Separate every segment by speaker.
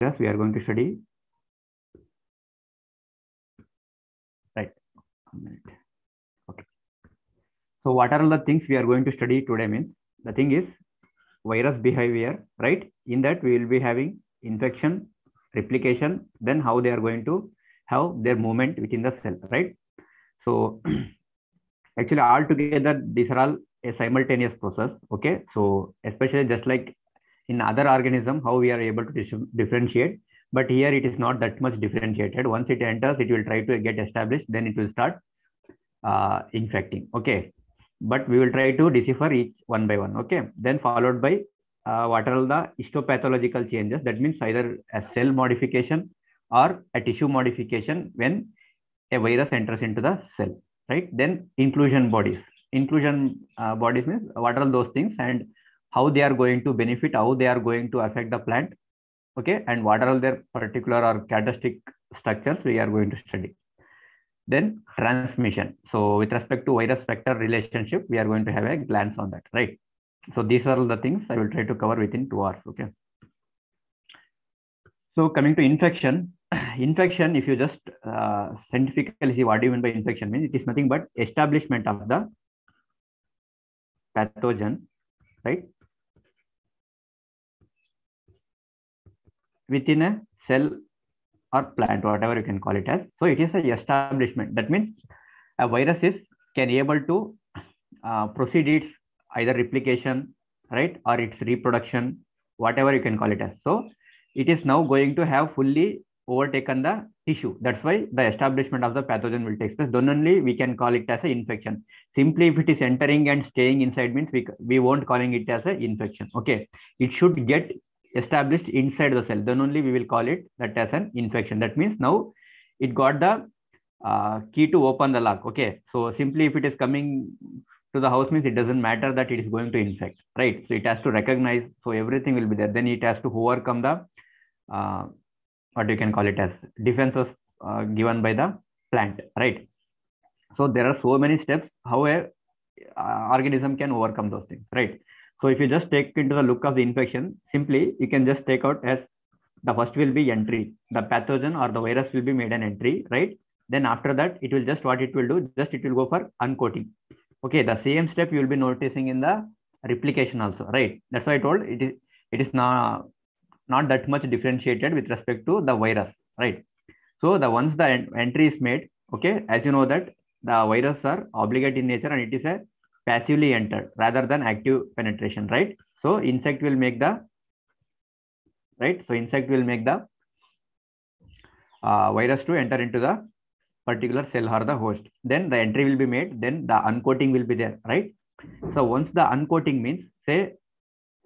Speaker 1: virus we are going to study. Right. Okay. So what are all the things we are going to study today means the thing is virus behavior, right? In that we will be having infection, replication, then how they are going to have their movement within the cell, right? So actually all together these are all a simultaneous process. Okay. So especially just like in other organism, how we are able to differentiate, but here it is not that much differentiated. Once it enters, it will try to get established, then it will start uh, infecting. Okay. But we will try to decipher each one by one. Okay. Then followed by uh, what are the histopathological changes. That means either a cell modification or a tissue modification when a virus enters into the cell, right? Then inclusion bodies. Inclusion uh, bodies means what are those things and how they are going to benefit, how they are going to affect the plant, okay, and what are all their particular or characteristic structures we are going to study. Then transmission. So with respect to virus vector relationship, we are going to have a glance on that, right? So these are all the things I will try to cover within two hours, okay? So coming to infection, infection, if you just uh, scientifically see what do you mean by infection means, it is nothing but establishment of the pathogen, right? Within a cell or plant, whatever you can call it as. So it is a establishment. That means a virus is can able to uh, proceed its either replication, right, or its reproduction, whatever you can call it as. So it is now going to have fully overtaken the tissue. That's why the establishment of the pathogen will take place. Then only we can call it as an infection. Simply if it is entering and staying inside means we, we won't calling it as an infection. Okay. It should get established inside the cell. Then only we will call it that as an infection. That means now it got the uh, key to open the lock. Okay. So simply if it is coming to the house means it doesn't matter that it is going to infect, right? So it has to recognize. So everything will be there. Then it has to overcome the uh, what you can call it as defenses uh, given by the plant, right? So there are so many steps how a uh, organism can overcome those things, right? So if you just take into the look of the infection, simply you can just take out as the first will be entry. The pathogen or the virus will be made an entry, right? Then after that, it will just what it will do, just it will go for uncoating. Okay, the same step you will be noticing in the replication also, right? That's why I told it is it is not not that much differentiated with respect to the virus, right? So the once the entry is made, okay, as you know that the virus are obligate in nature and it is a passively entered rather than active penetration, right? So insect will make the right. So insect will make the uh, virus to enter into the particular cell or the host. Then the entry will be made. Then the uncoating will be there, right? So once the uncoating means, say,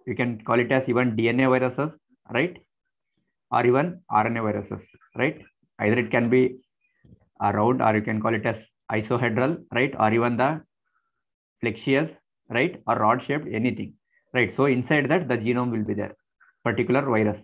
Speaker 1: you can call it as even DNA viruses, right? Or even RNA viruses, right? Either it can be round or you can call it as isohedral, right? Or even the flexuous, right? Or rod shaped, anything, right? So inside that the genome will be there, particular virus.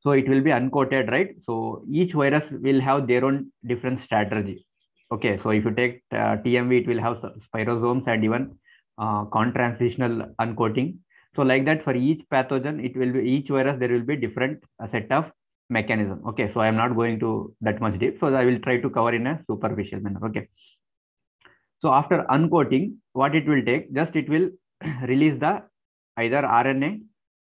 Speaker 1: So it will be uncoated, right? So each virus will have their own different strategy. Okay, so if you take uh, TMV, it will have striposomes and even uh, con-translational uncoating. So like that for each pathogen, it will be each virus, there will be different uh, set of mechanism. Okay, so I am not going to that much deep. So I will try to cover in a superficial manner. Okay. So after uncoating, what it will take, just it will release the either RNA.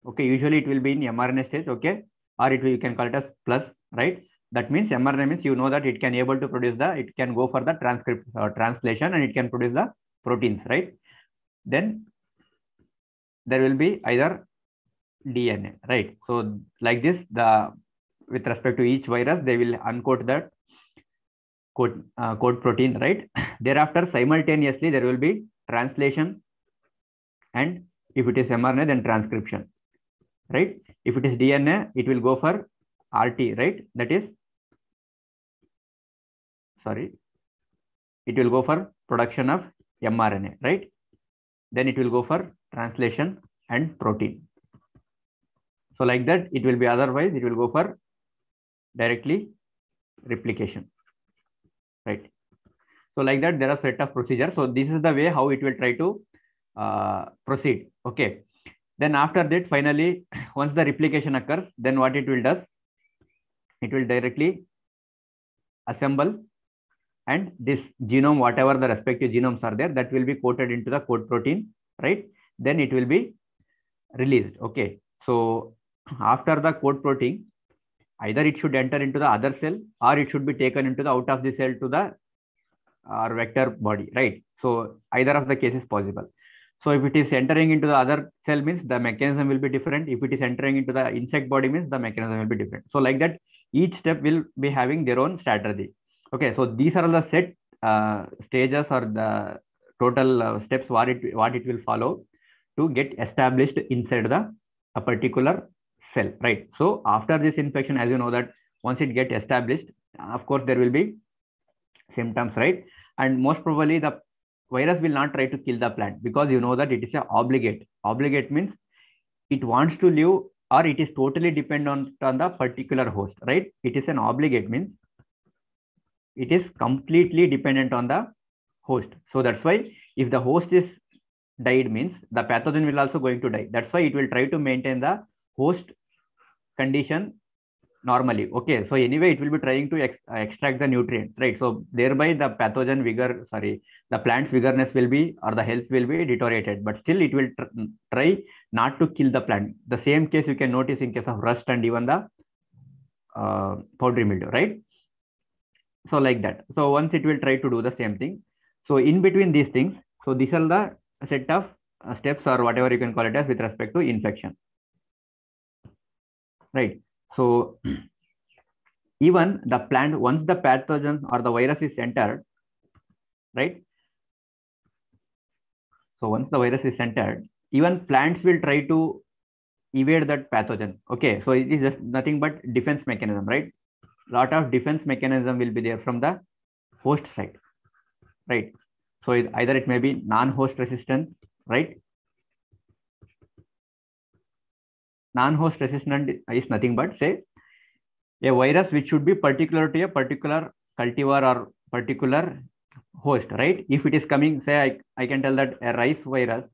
Speaker 1: Okay, usually it will be in mRNA stage. Okay, or it will, you can call it as plus, right? That means mRNA means you know that it can able to produce the, it can go for the transcript or translation and it can produce the proteins, right? Then there will be either DNA, right? So like this, the with respect to each virus, they will uncoat that code, uh, coat protein, right? Thereafter, simultaneously, there will be translation and if it is mRNA, then transcription, right? If it is DNA, it will go for RT, right? That is, sorry, it will go for production of mRNA, right? Then it will go for translation and protein. So like that, it will be otherwise, it will go for directly replication, right? So like that, there are set of procedures. So this is the way how it will try to uh, proceed. Okay. Then after that, finally, once the replication occurs, then what it will does, it will directly assemble and this genome, whatever the respective genomes are there, that will be coated into the coat protein, right? Then it will be released. Okay. So after the coat protein, either it should enter into the other cell or it should be taken into the out of the cell to the or vector body, right? So either of the cases possible. So if it is entering into the other cell means the mechanism will be different. If it is entering into the insect body means the mechanism will be different. So like that, each step will be having their own strategy. Okay, so these are all the set uh, stages or the total uh, steps what it what it will follow to get established inside the a particular cell, right? So after this infection, as you know that once it get established, of course there will be symptoms, right? And most probably the virus will not try to kill the plant because you know that it is a obligate. Obligate means it wants to live or it is totally dependent on the particular host, right? It is an obligate means it is completely dependent on the host. So that's why if the host is died means the pathogen will also going to die. That's why it will try to maintain the host condition normally. Okay so anyway it will be trying to ex extract the nutrients right? So thereby the pathogen vigor sorry the plant's vigorness will be or the health will be deteriorated but still it will tr try not to kill the plant. The same case you can notice in case of rust and even the uh, powdery mildew right? So like that. So once it will try to do the same thing. So in between these things so these are the set of uh, steps or whatever you can call it as with respect to infection right so even the plant, once the pathogen or the virus is entered, right? So once the virus is entered, even plants will try to evade that pathogen. Okay, so it is just nothing but defense mechanism, right? Lot of defense mechanism will be there from the host side, right? So it, either it may be non-host resistant, right? Non-host resistant is nothing but say a virus which should be particular to a particular cultivar or particular host, right? If it is coming, say I, I can tell that a rice virus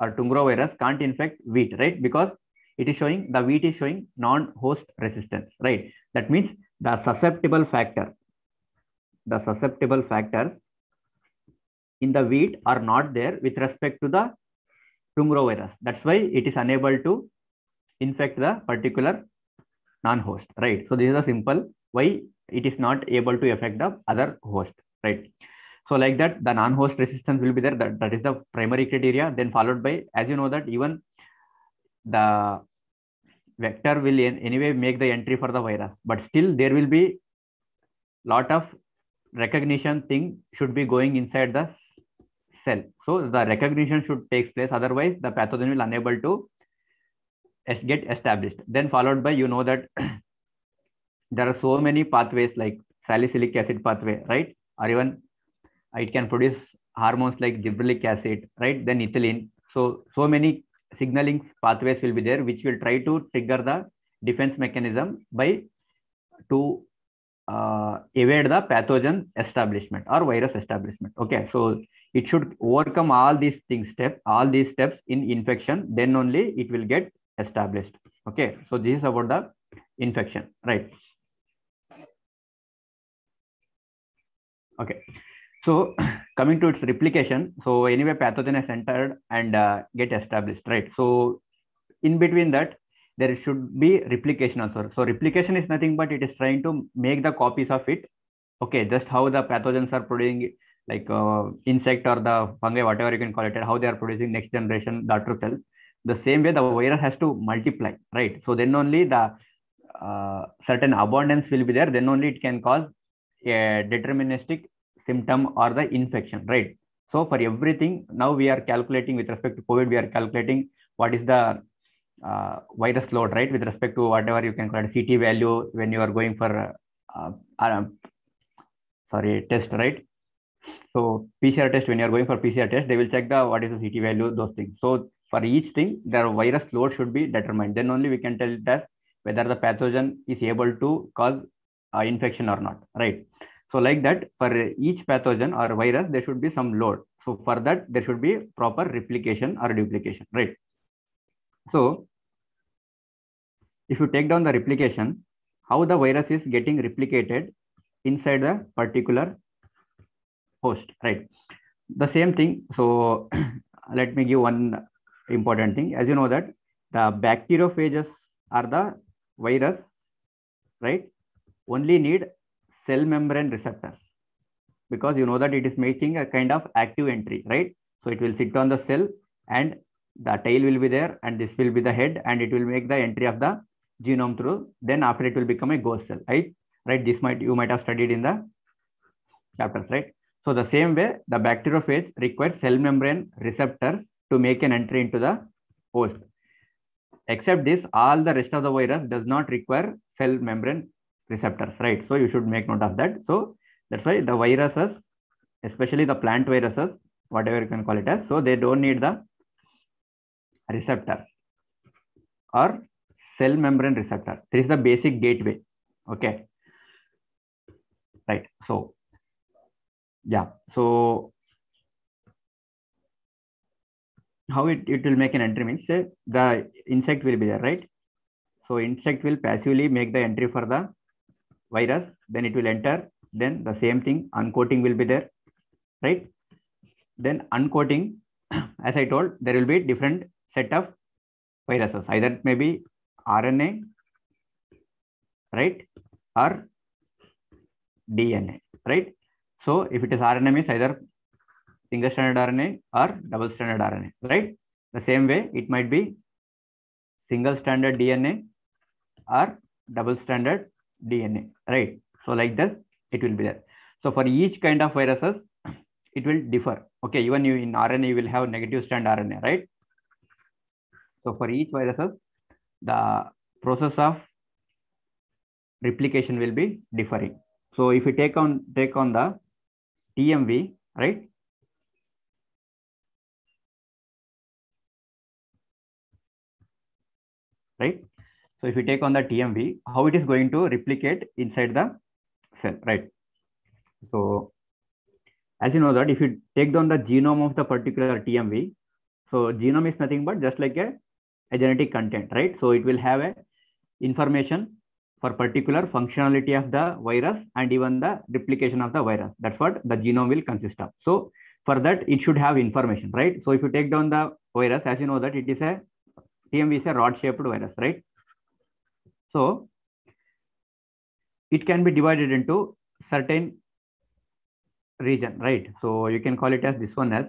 Speaker 1: or tungro virus can't infect wheat, right? Because it is showing the wheat is showing non-host resistance, right? That means the susceptible factor, the susceptible factors in the wheat are not there with respect to the tungro virus. That's why it is unable to infect the particular non-host, right? So this is a simple why it is not able to affect the other host, right? So like that, the non-host resistance will be there. That, that is the primary criteria. Then followed by, as you know that even the vector will anyway make the entry for the virus, but still there will be lot of recognition thing should be going inside the cell. So the recognition should take place. Otherwise, the pathogen will unable to get established. Then followed by, you know that there are so many pathways like salicylic acid pathway, right? Or even it can produce hormones like gibberellic acid, right? Then ethylene. So, so many signaling pathways will be there, which will try to trigger the defense mechanism by to uh, evade the pathogen establishment or virus establishment. Okay, so it should overcome all these things step, all these steps in infection. Then only it will get established. Okay, so this is about the infection, right? Okay, so coming to its replication, so anyway, pathogen is entered and uh, get established, right? So in between that, there should be replication also. So replication is nothing but it is trying to make the copies of it. Okay, just how the pathogens are producing like uh, insect or the fungi, whatever you can call it, how they are producing next generation daughter cells the same way the virus has to multiply right? So then only the uh, certain abundance will be there. Then only it can cause a deterministic symptom or the infection right? So for everything now we are calculating with respect to covid we are calculating what is the uh, virus load right? With respect to whatever you can call it ct value when you are going for uh, uh, sorry test right? So pcr test when you are going for pcr test they will check the what is the ct value those things. So for each thing, the virus load should be determined. Then only we can tell that whether the pathogen is able to cause uh, infection or not, right? So like that, for each pathogen or virus, there should be some load. So for that, there should be proper replication or duplication, right? So if you take down the replication, how the virus is getting replicated inside the particular host, right? The same thing. So let me give one important thing. As you know that the bacteriophages are the virus, right? Only need cell membrane receptors because you know that it is making a kind of active entry, right? So it will sit on the cell and the tail will be there and this will be the head and it will make the entry of the genome through. Then after it will become a ghost cell, right? Right. This might you might have studied in the chapters, right? So the same way, the bacteriophage requires cell membrane receptors to make an entry into the host. Except this, all the rest of the virus does not require cell membrane receptors, right? So you should make note of that. So that's why the viruses, especially the plant viruses, whatever you can call it as, so they don't need the receptors or cell membrane receptor. This is the basic gateway. Okay. Right. So yeah. So how it, it will make an entry means say the insect will be there, right? So insect will passively make the entry for the virus, then it will enter, then the same thing, uncoating will be there, right? Then uncoating, as I told, there will be different set of viruses. Either it may be RNA, right? Or DNA, right? So if it is RNA means either single stranded RNA or double stranded RNA, right? The same way it might be single stranded DNA or double stranded DNA, right? So like this, it will be there. So for each kind of viruses, it will differ. Okay, even you in RNA, you will have negative strand RNA, right? So for each viruses, the process of replication will be differing. So if you take on take on the TMV, right? Right. So if you take on the TMV, how it is going to replicate inside the cell, right? So as you know that if you take down the genome of the particular TMV, so genome is nothing but just like a, a genetic content, right? So it will have a information for particular functionality of the virus and even the replication of the virus. That's what the genome will consist of. So for that, it should have information, right? So if you take down the virus, as you know that it is a TMV is a rod-shaped virus, right? So it can be divided into certain region, right? So you can call it as this one as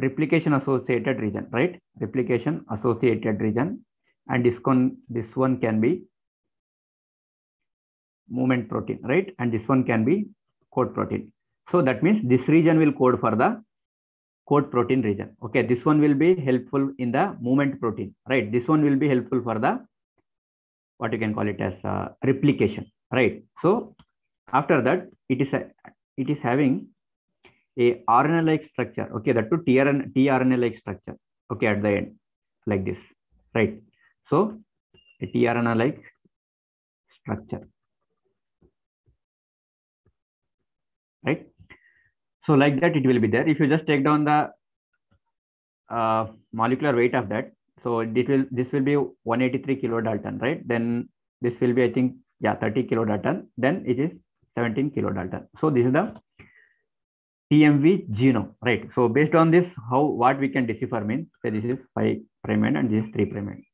Speaker 1: replication associated region, right? Replication associated region. And this one, this one can be movement protein, right? And this one can be coat protein. So that means this region will code for the coat protein region. Okay, this one will be helpful in the movement protein, right? This one will be helpful for the what you can call it as uh, replication, right? So after that, it is a, it is having a RNA-like structure. Okay, that to tRNA, tRNA-like structure. Okay, at the end, like this, right? So a tRNA-like structure. right? So like that, it will be there. If you just take down the uh, molecular weight of that, so it will this will be 183 kilodalton, right? Then this will be, I think, yeah, 30 kilodalton. Then it is 17 kilodalton. So this is the TMV genome, right? So based on this, how what we can decipher means say this is five prime end and this is three prime end,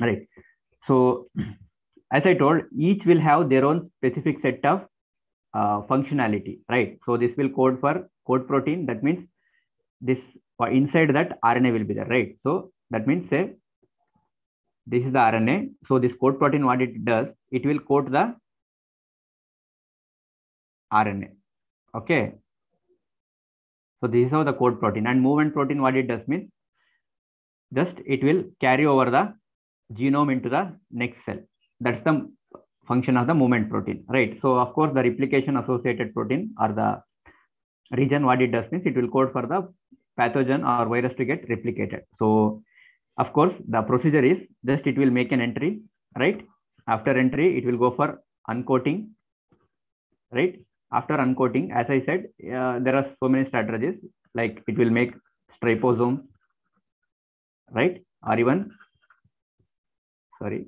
Speaker 1: right? So as I told, each will have their own specific set of uh, functionality, right? So this will code for coat protein. That means this or inside that RNA will be there, right? So that means say this is the RNA. So this coat protein, what it does, it will code the RNA. Okay. So this is how the coat protein and movement protein, what it does means just it will carry over the genome into the next cell. That's the function of the movement protein, right? So of course, the replication associated protein or the region, what it does means it will code for the pathogen or virus to get replicated. So of course, the procedure is just it will make an entry, right? After entry, it will go for uncoating, right? After uncoating, as I said, uh, there are so many strategies like it will make striposome, right? Or even, sorry,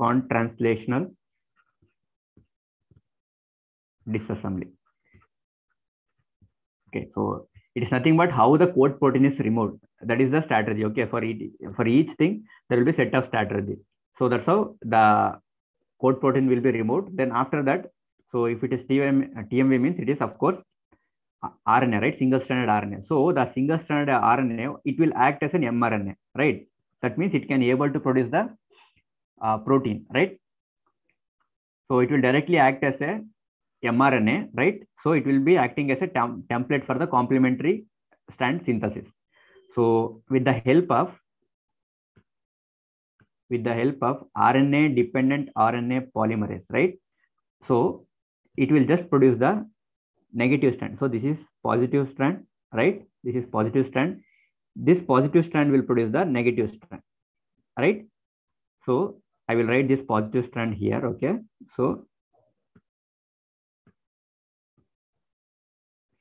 Speaker 1: con-translational disassembly. Okay, so it is nothing but how the coat protein is removed. That is the strategy. Okay, for each, for each thing, there will be set of strategy. So that's how the coat protein will be removed. Then after that, so if it is TMV, TMV means it is of course RNA, right? Single stranded RNA. So the single stranded RNA, it will act as an mRNA, right? That means it can able to produce the uh, protein, right? So it will directly act as a mRNA, right? So it will be acting as a tem template for the complementary strand synthesis. So with the help of with the help of RNA dependent RNA polymerase, right? So it will just produce the negative strand. So this is positive strand, right? This is positive strand. This positive strand will produce the negative strand, right? So I will write this positive strand here, okay? So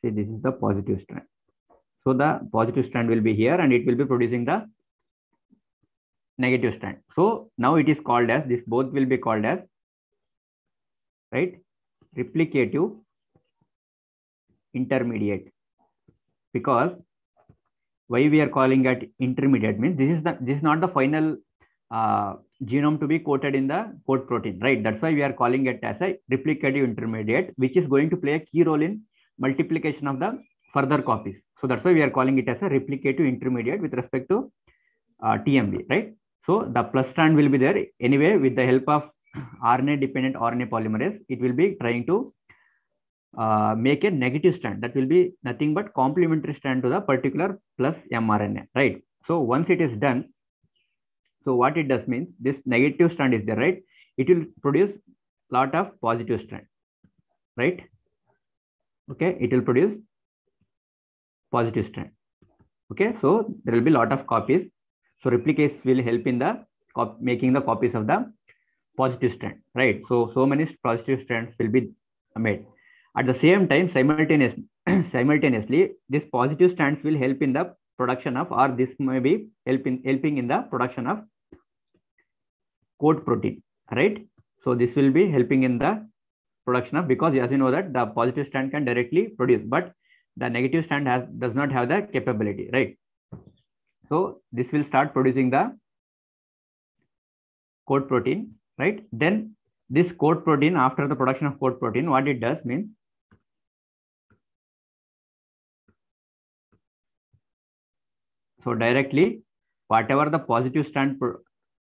Speaker 1: see this is the positive strand. So the positive strand will be here and it will be producing the negative strand. So now it is called as, this both will be called as, right? Replicative intermediate because why we are calling it intermediate means this is the this is not the final uh, genome to be coated in the coat protein right? That's why we are calling it as a replicative intermediate which is going to play a key role in multiplication of the further copies. So that's why we are calling it as a replicative intermediate with respect to uh, tmv right? So the plus strand will be there. Anyway with the help of rna dependent rna polymerase it will be trying to uh, make a negative strand that will be nothing but complementary strand to the particular plus mRNA, right? So once it is done, so what it does means this negative strand is there, right? It will produce lot of positive strand, right? Okay, it will produce positive strand. Okay, so there will be lot of copies. So replicase will help in the making the copies of the positive strand, right? So so many positive strands will be made. At the same time, simultaneously, simultaneously, this positive strands will help in the production of, or this may be helping, helping in the production of coat protein, right? So this will be helping in the production of, because as you know that the positive strand can directly produce, but the negative strand has does not have the capability, right? So this will start producing the coat protein, right? Then this coat protein, after the production of coat protein, what it does means So directly, whatever the positive strand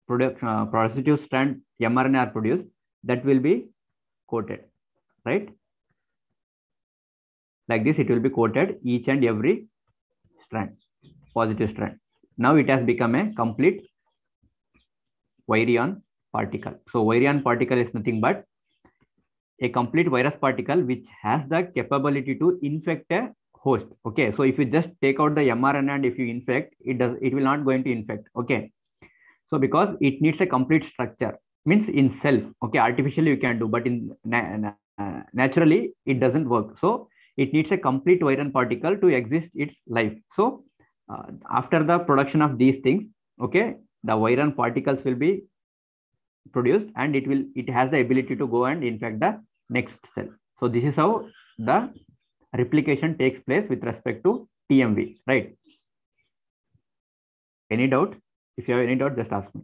Speaker 1: product, uh, positive strand mRNA are produced, that will be coated, right? Like this, it will be coated each and every strand, positive strand. Now it has become a complete virion particle. So virion particle is nothing but a complete virus particle which has the capability to infect a host okay so if you just take out the mrna and if you infect it does it will not going to infect okay so because it needs a complete structure means in self okay artificially you can do but in na na naturally it doesn't work so it needs a complete virion particle to exist its life so uh, after the production of these things okay the virion particles will be produced and it will it has the ability to go and infect the next cell so this is how the replication takes place with respect to TMV, right? Any doubt? If you have any doubt, just ask me.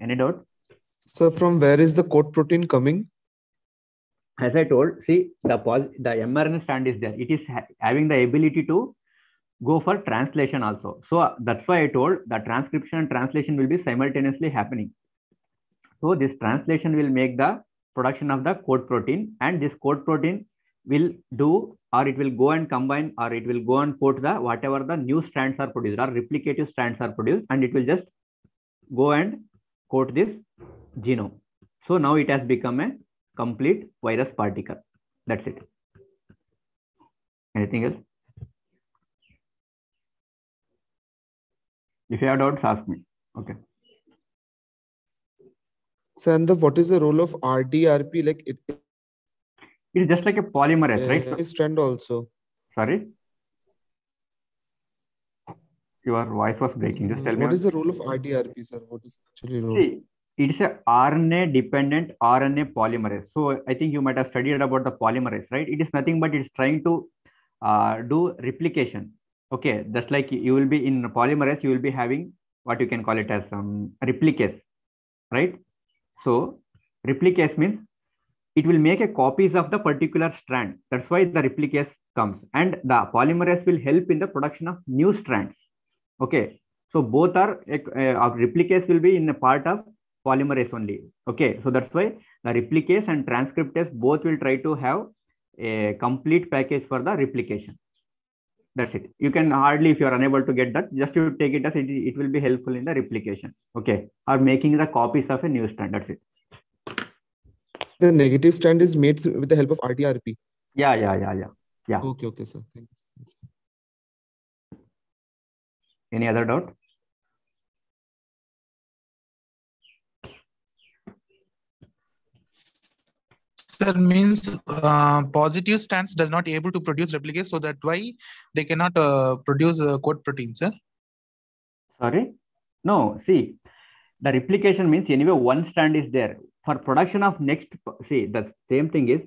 Speaker 1: Any doubt?
Speaker 2: So from where is the coat protein coming?
Speaker 1: As I told, see the the mRNA strand is there. It is ha having the ability to go for translation also. So uh, that's why I told the transcription and translation will be simultaneously happening. So this translation will make the production of the coat protein and this coat protein will do or it will go and combine or it will go and put the whatever the new strands are produced or replicative strands are produced and it will just go and coat this genome. So now it has become a complete virus particle. That's it. Anything else? If you have doubts, ask me. Okay.
Speaker 2: So, and the, what is the role of RDRP? Like it,
Speaker 1: it's just like a polymerase, uh, right?
Speaker 2: Strand also.
Speaker 1: Sorry. your voice was breaking. Just tell
Speaker 2: Uh,
Speaker 1: me.
Speaker 2: what is the role of RDRP, sir? What is actually role?
Speaker 1: See, it's a RNA dependent RNA polymerase. So I think you might have studied about the polymerase, right? It is nothing but it's trying to uh, do replication. Okay, just like you will be in polymerase, you will be having what you can call it as um, replicase, right? So replicase means it will make a copies of the particular strand. That's why the replicase comes, and the polymerase will help in the production of new strands. Okay, so both are uh, replicase will be in a part of polymerase only. Okay, so that's why the replicase and transcriptase both will try to have a complete package for the replication. That's it. You can hardly, if you are unable to get that, just you take it as it, it will be helpful in the replication. Okay, or making the copies of a new strand. That's it.
Speaker 2: The negative strand is made through, with the help of RDRP.
Speaker 1: Yeah, yeah, yeah, yeah. Yeah.
Speaker 2: Okay, okay, sir. Thank you.
Speaker 1: Any other doubt?
Speaker 3: Sir, means uh, positive strands does not able to produce replicase, so that why they cannot uh, produce uh, coat proteins, sir?
Speaker 1: Sorry? No, see, the replication means anyway one strand is there. For production of next, see, the same thing is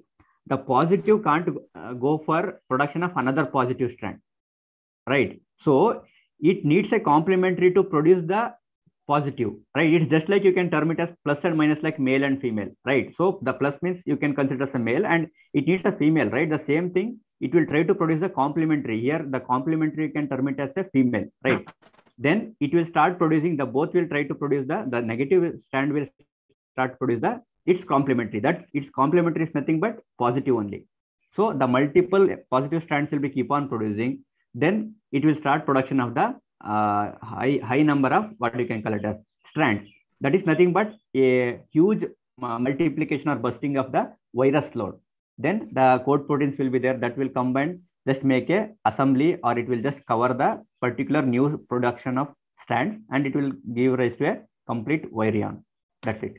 Speaker 1: the positive can't uh, go for production of another positive strand, right? So it needs a complementary to produce the positive, right? It's just like you can term it as plus and minus like male and female, right? So the plus means you can consider as a male and it needs a female, right? The same thing, it will try to produce a complementary. Here, the complementary can term it as a female, right? Then it will start producing the both will try to produce the the negative strand will start produce the its complementary. That its complementary is nothing but positive only. So the multiple positive strands will be keep on producing. Then it will start production of the uh, high high number of what you can call it as strands. That is nothing but a huge uh, multiplication or busting of the virus load. Then the coat proteins will be there that will combine just make a assembly or it will just cover the particular new production of strands and it will give rise to a complete virion. That's it.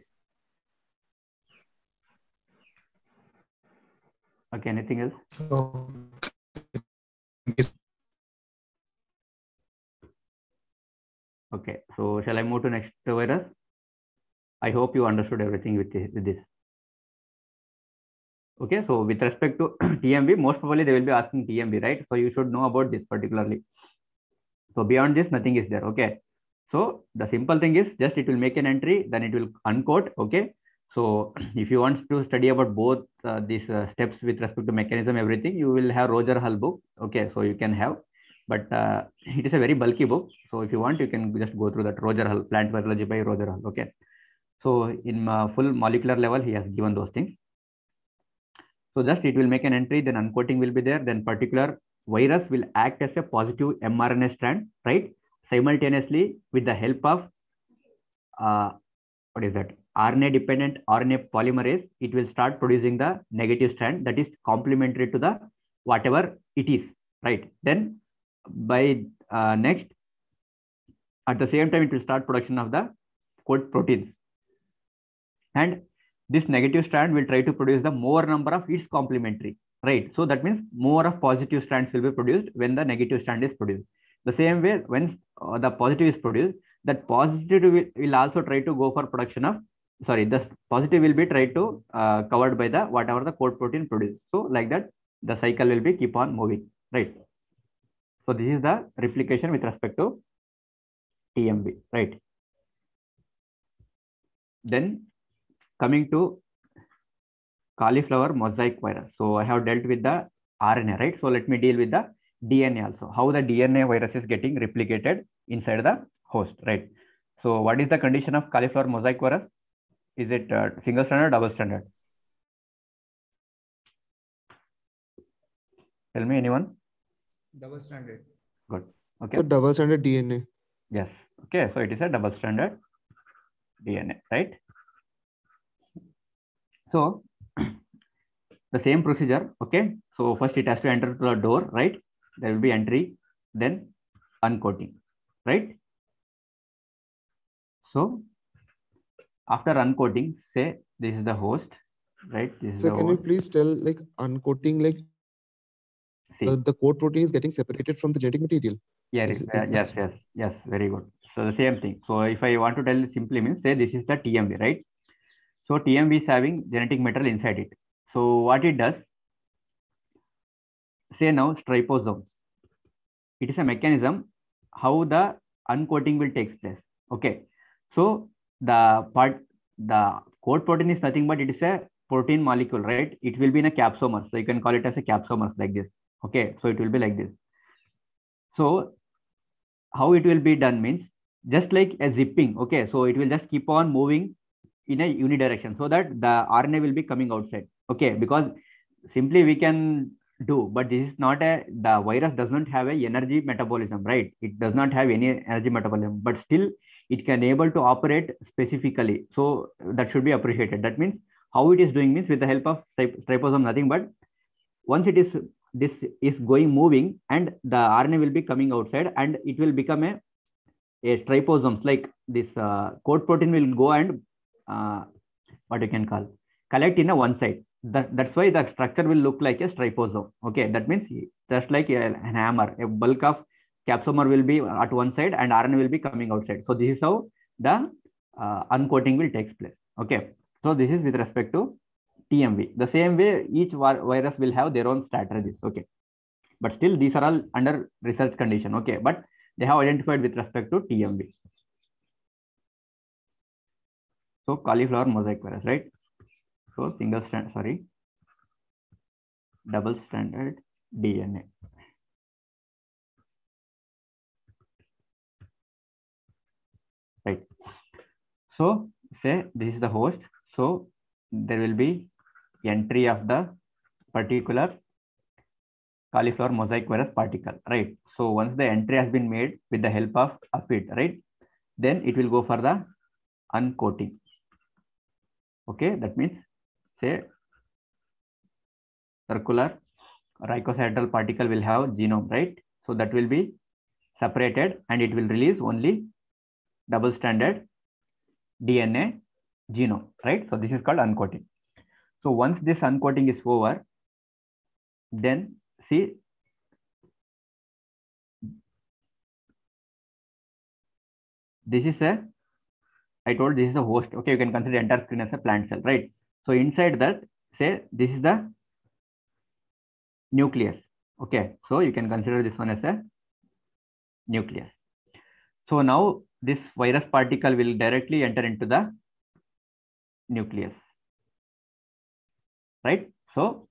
Speaker 1: Okay, anything else?
Speaker 3: Okay.
Speaker 1: So shall I move to next virus? I hope you understood everything with, this- with this. Okay, so with respect to TMV, most probably they will be asking TMV, right? So you should know about this particularly. So beyond this, nothing is there. Okay. So the simple thing is just it will make an entry, then it will uncoat. Okay. So if you want to study about both uh, these uh, steps with respect to mechanism, everything, you will have Roger Hull book. Okay. So you can have, but uh, it is a very bulky book. So if you want, you can just go through that Roger Hull, Plant Virology by Roger Hull. Okay. So in uh, full molecular level, he has given those things. So just it will make an entry, then uncoating will be there, then particular virus will act as a positive mRNA strand, right? Simultaneously with the help of, uh, what is that? RNA dependent RNA polymerase, it will start producing the negative strand that is complementary to the whatever it is, right? Then by uh, next, at the same time, it will start production of the coat proteins. And this negative strand will try to produce the more number of its complementary, right? So that means more of positive strands will be produced when the negative strand is produced. The same way, when uh, the positive is produced, that positive will, will also try to go for production of, sorry, the positive will be tried to uh, covered by the whatever the coat protein produced. So like that, the cycle will be keep on moving, right? So this is the replication with respect to TMV, right? Then coming to cauliflower mosaic virus. So I have dealt with the RNA, right? So let me deal with the DNA also. How the DNA virus is getting replicated inside the host, right? So what is the condition of cauliflower mosaic virus? Is it uh, single stranded or double stranded? Tell me anyone?
Speaker 4: Double stranded. Good.
Speaker 1: Okay.
Speaker 2: So double stranded DNA.
Speaker 1: Yes. Okay. So it is a double stranded DNA, right? So the same procedure. Okay. So first it has to enter to the door, right? There will be entry, then uncoating, right? So after uncoating, say this is the host, right? This
Speaker 2: So can you please tell like uncoating like
Speaker 1: See,
Speaker 2: the, the coat protein is getting separated from the genetic material?
Speaker 1: Yeah,
Speaker 2: Is- is
Speaker 1: uh, yes, yes, yes, very good. So the same thing. So if I want to tell simply means say this is the TMV, right? So TMV is having genetic material inside it. So what it does, say now striposomes. It is a mechanism how the uncoating will take place. Okay. So the part, the coat protein is nothing but it is a protein molecule, right? It will be in a capsomer. So you can call it as a capsomer like this. Okay. So it will be like this. So how it will be done means just like a zipping. Okay. So it will just keep on moving in a unidirection so that the RNA will be coming outside. Okay. Because simply we can do, but this is not a, the virus does not have a energy metabolism, right? It does not have any energy metabolism, but still it can able to operate specifically. So that should be appreciated. That means how it is doing means with the help of strip- striposome, nothing but once it is this is going moving and the RNA will be coming outside and it will become a, a striposomes like this uh, coat protein will go and uh, what you can call collect in a one side. That, that's why the structure will look like a striposome. Okay, that means just like a, an hammer, a bulk of capsomer will be at one side and RNA will be coming outside. So this is how the uh, uncoating will take place. Okay, so this is with respect to TMV. The same way, each virus will have their own strategies. Okay, but still these are all under research condition. Okay, but they have identified with respect to TMV. So cauliflower mosaic virus, right? So single strand, sorry, double stranded DNA. Right. So say this is the host. So there will be entry of the particular cauliflower mosaic virus particle, right? So once the entry has been made with the help of a aphid, right? Then it will go for the uncoating. Okay, that means say circular rhizoidal particle will have genome, right? So that will be separated and it will release only double stranded DNA genome, right? So this is called uncoating. So once this uncoating is over, then see this is a I told this is a host. Okay, you can consider entire screen as a plant cell, right? So inside that, say this is the nucleus. Okay, so you can consider this one as a nucleus. So now this virus particle will directly enter into the nucleus, right? So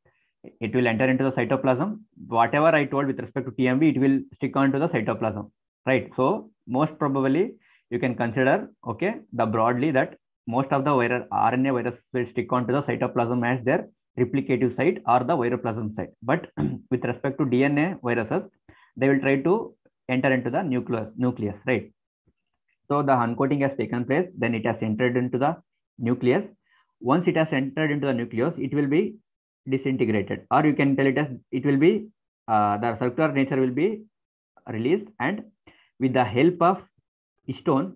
Speaker 1: it will enter into the cytoplasm. Whatever I told with respect to TMV, it will stick on to the cytoplasm, right? So most probably you can consider, okay, the broadly that most of the virus RNA virus will stick on to the cytoplasm as their replicative site or the viroplasm site. But with respect to DNA viruses, they will try to enter into the nucleus, nucleus, right? So the uncoating has taken place, then it has entered into the nucleus. Once it has entered into the nucleus, it will be disintegrated, or you can tell it as it will be uh, the circular nature will be released, and with the help of histone,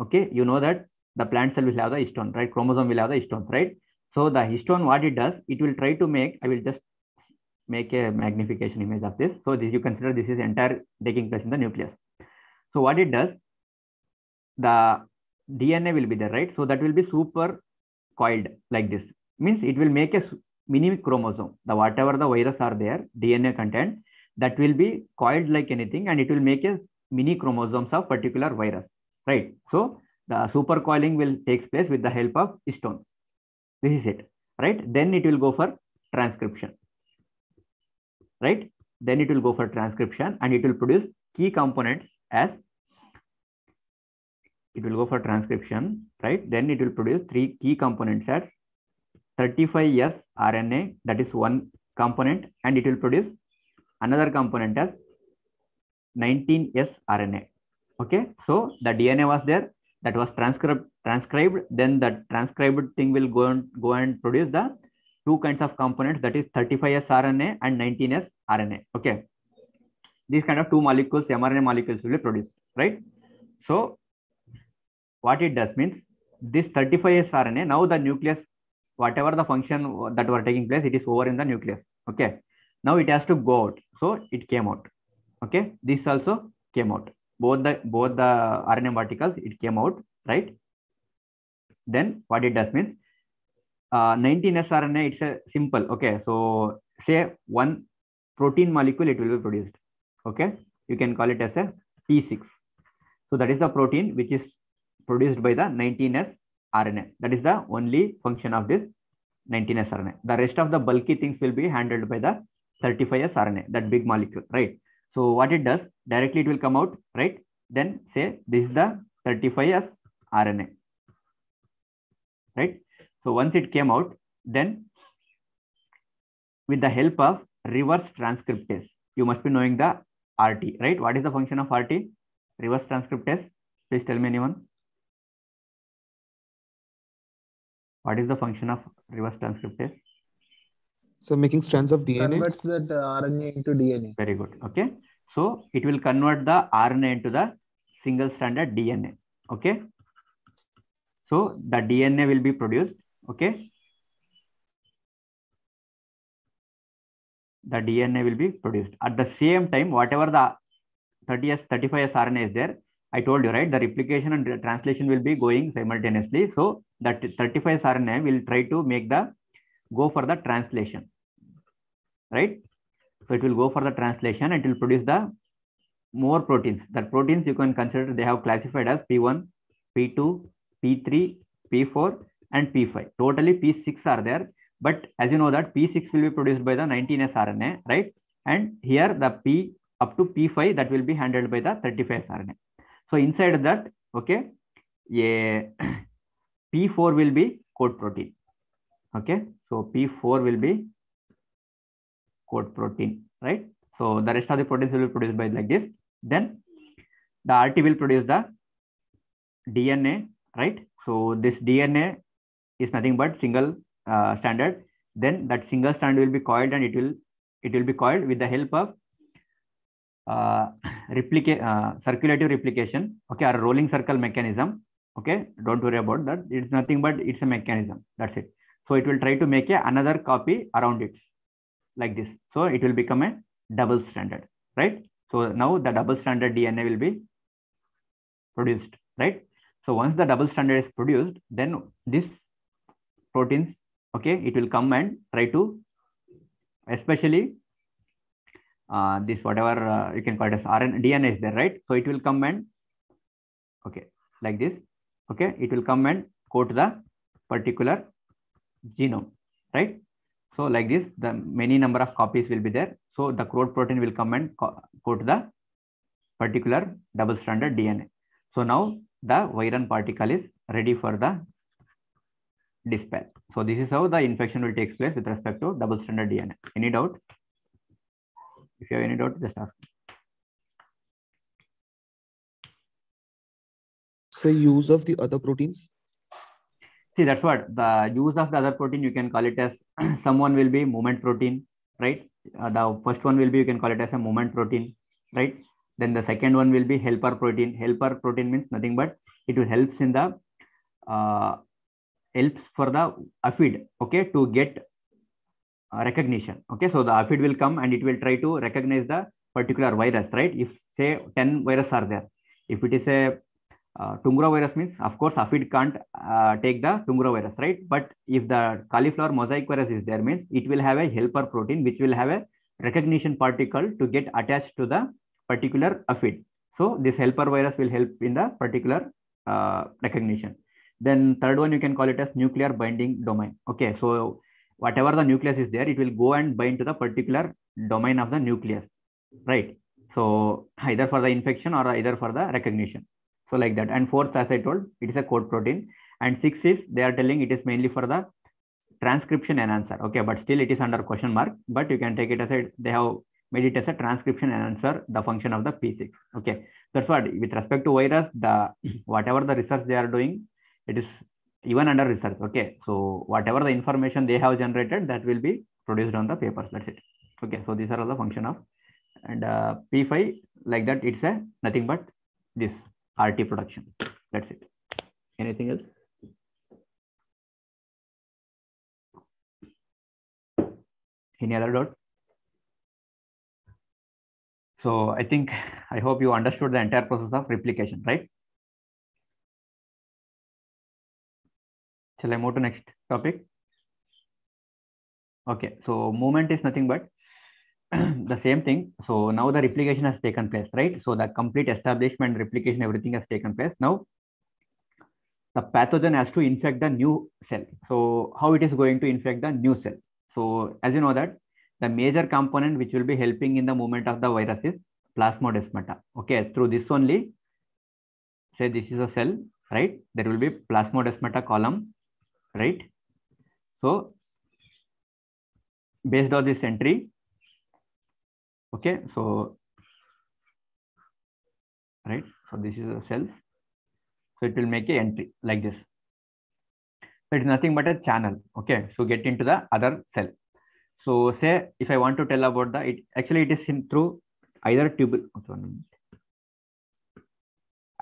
Speaker 1: okay, you know that the plant cell will have the histone, right? Chromosome will have the histones, right? So the histone, what it does, it will try to make. I will just make a magnification image of this. So this you consider this is entire taking place in the nucleus. So what it does, the DNA will be there, right? So that will be super coiled like this. Means it will make a mini chromosome. The whatever the virus are there, DNA content, that will be coiled like anything, and it will make a mini chromosomes of particular virus, right? So the super coiling will takes place with the help of histone. This is it, right? Then it will go for transcription, right? Then it will go for transcription, and it will produce key components as it will go for transcription, right? Then it will produce three key components as 35S RNA, that is one component, and it will produce another component as 19S RNA. Okay, so the DNA was there, that was transcribed, transcribed. Then the transcribed thing will go and go and produce the two kinds of components, that is 35S RNA and 19S RNA. Okay, these kind of two molecules, mRNA molecules will be produced, right? So what it does means this 35S RNA, now the nucleus, whatever the function that were taking place, it is over in the nucleus. Okay. Now it has to go out. So it came out. Okay. This also came out. Both the both the RNA particles it came out, right? Then what it does means uh, 19S RNA it's a simple. Okay, so say one protein molecule it will be produced. Okay, you can call it as a P6. So that is the protein which is produced by the 19S RNA. That is the only function of this 19S RNA. The rest of the bulky things will be handled by the 35S RNA, that big molecule, right? So what it does, directly it will come out, right? Then say this is the 35S RNA, right? So once it came out, then with the help of reverse transcriptase, you must be knowing the RT, right? What is the function of RT? Reverse transcriptase. Please tell me anyone. What is the function of reverse transcriptase?
Speaker 2: So making strands of DNA.
Speaker 5: Converts that uh, RNA into DNA.
Speaker 1: Very good. Okay. So it will convert the RNA into the single stranded DNA. Okay. So the DNA will be produced. Okay. The DNA will be produced. At the same time, whatever the 30S, 35S RNA is there, I told you, right? The replication and the translation will be going simultaneously. So that 35S RNA will try to make the go for the translation, right? So it will go for the translation. It will produce the more proteins. That proteins you can consider they have classified as P1, P2, P3, P4, and P5. Totally P6 are there. But as you know that P6 will be produced by the 19S RNA, right? And here the P up to P5 that will be handled by the 35S RNA. So inside that, okay, yeah, P4 will be coat protein. Okay, so P4 will be coat protein, right? So the rest of the proteins will be produced by like this. Then the RT will produce the DNA, right? So this DNA is nothing but single uh, standard. Then that single strand will be coiled and it will it will be coiled with the help of uh, replicate uh, circulative replication. Okay, or rolling circle mechanism. Okay, don't worry about that. It's nothing but it's a mechanism. That's it. So it will try to make a, another copy around it like this. So it will become a double stranded, right? So now the double stranded DNA will be produced, right? So once the double stranded is produced, then this proteins, okay, it will come and try to, especially uh, this whatever uh, you can call it as RNA, DNA is there, right? So it will come and, okay, like this, okay, it will come and coat the particular genome, right? So like this, the many number of copies will be there. So the coat protein will come and co coat the particular double-stranded DNA. So now the virion particle is ready for the dispatch. So this is how the infection will take place with respect to double-stranded DNA. Any doubt? If you have any doubt, just ask.
Speaker 2: So use of the other proteins.
Speaker 1: See, that's what the use of the other protein, you can call it as someone will be movement protein, right? Uh, the first one will be, you can call it as a movement protein, right? Then the second one will be helper protein. Helper protein means nothing but it will helps in the uh, helps for the aphid, okay, to get uh, recognition. Okay, so the aphid will come and it will try to recognize the particular virus, right? If say 10 virus are there, if it is a uh, virus means, of course, aphid can't uh, take the Tungro virus, right? But if the cauliflower mosaic virus is there, means it will have a helper protein which will have a recognition particle to get attached to the particular aphid. So this helper virus will help in the particular uh, recognition. Then third one, you can call it as nuclear binding domain. Okay, so whatever the nucleus is there, it will go and bind to the particular domain of the nucleus, right? So either for the infection or either for the recognition. So like that. And fourth, as I told, it is a coat protein. And six is they are telling it is mainly for the transcription enhancer. Okay, but still it is under question mark. But you can take it as a they have made it as a transcription enhancer, the function of the P6. Okay, that's what with respect to virus, the whatever the research they are doing, it is even under research. Okay, so whatever the information they have generated, that will be produced on the papers. That's it. Okay, so these are all the function of and uh, P5 like that. It's a nothing but this RT production. That's it. Anything else? Any other doubt? So I think I hope you understood the entire process of replication, right? Shall I move to next topic? Okay, so movement is nothing but the same thing. So now the replication has taken place, right? So the complete establishment, replication, everything has taken place. Now the pathogen has to infect the new cell. So how it is going to infect the new cell? So as you know that the major component which will be helping in the movement of the virus is plasmodesmata. Okay, through this only, say this is a cell, right? There will be plasmodesmata column, right? So based on this entry, okay, so right, so this is a cell. So it will make a entry like this. So it's nothing but a channel. Okay, so get into the other cell. So say if I want to tell about the it actually it is in through either tubule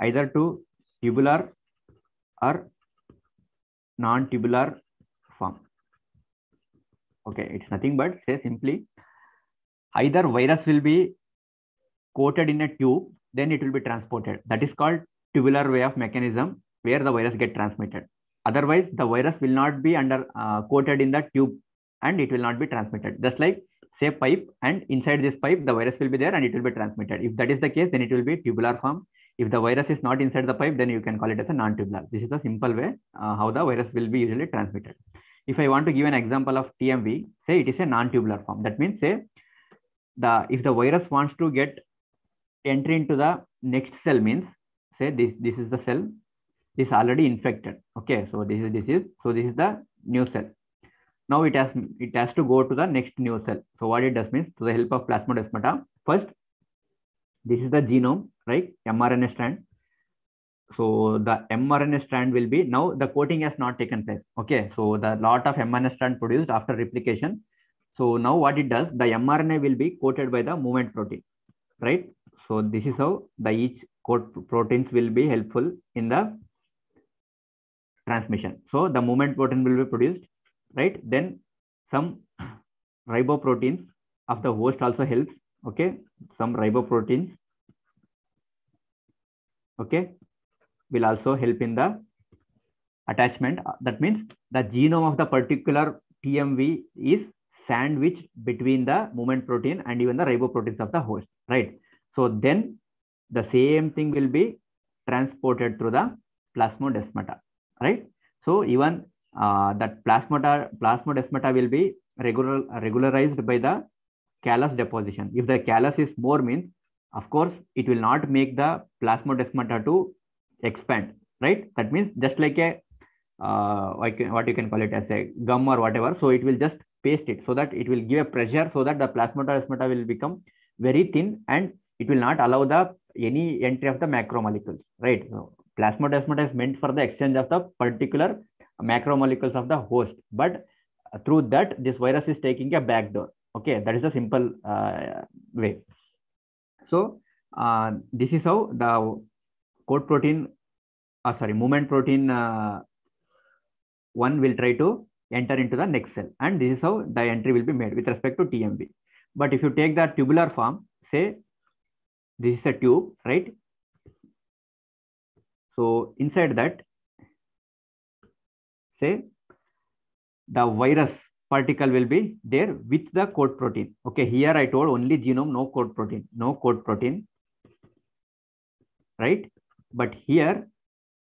Speaker 1: either to tubular or non-tubular form. Okay, it's nothing but say simply either virus will be coated in a tube, then it will be transported. That is called tubular way of mechanism where the virus get transmitted. Otherwise, the virus will not be under uh, coated in the tube and it will not be transmitted. Just like say pipe and inside this pipe, the virus will be there and it will be transmitted. If that is the case, then it will be tubular form. If the virus is not inside the pipe, then you can call it as a non-tubular. This is a simple way uh, how the virus will be usually transmitted. If I want to give an example of TMV, say it is a non-tubular form. That means say the if the virus wants to get entry into the next cell means say this this is the cell this already infected okay so this is this is so this is the new cell now it has it has to go to the next new cell so what it does means to the help of plasmodesmata first this is the genome right mrna strand so the mrna strand will be now the coating has not taken place okay so the lot of mrna strand produced after replication so now what it does the mrna will be coated by the movement protein right so this is how the each coat proteins will be helpful in the transmission. So the movement protein will be produced, right? Then some riboproteins of the host also helps. Okay, some riboproteins. Okay, will also help in the attachment. That means the genome of the particular TMV is sandwiched between the movement protein and even the riboproteins of the host, right? So then the same thing will be transported through the plasmodesmata, right? So even uh, that plasmata, plasmodesmata will be regular, regularized by the callose deposition. If the callose is more means, of course, it will not make the plasmodesmata to expand, right? That means just like a uh, what you can call it as a gum or whatever. So it will just paste it so that it will give a pressure so that the plasmodesmata will become very thin and it will not allow the any entry of the macromolecules, right? So plasmodesmata is meant for the exchange of the particular macromolecules of the host, but through that this virus is taking a backdoor. Okay, that is a simple uh, way. So uh, this is how the coat protein, uh, sorry, movement protein uh, one will try to enter into the next cell, and this is how the entry will be made with respect to TMV. But if you take the tubular form, say this is a tube, right? So inside that, say the virus particle will be there with the coat protein. Okay, here I told only genome, no coat protein, no coat protein, right? But here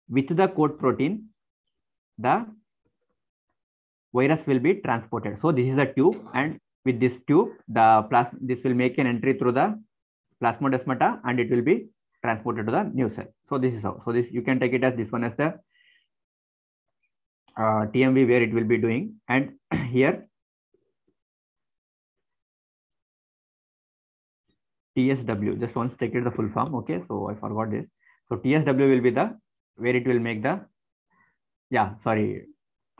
Speaker 1: with the coat protein, the virus will be transported. So this is a tube and with this tube, the plasma, this will make an entry through the plasmodesmata and it will be transported to the new cell. So this is how. So this you can take it as this one as the uh, TMV where it will be doing. And here TSW, just once take it the full form. Okay, so I forgot this. So TSW will be the where it will make the yeah, sorry,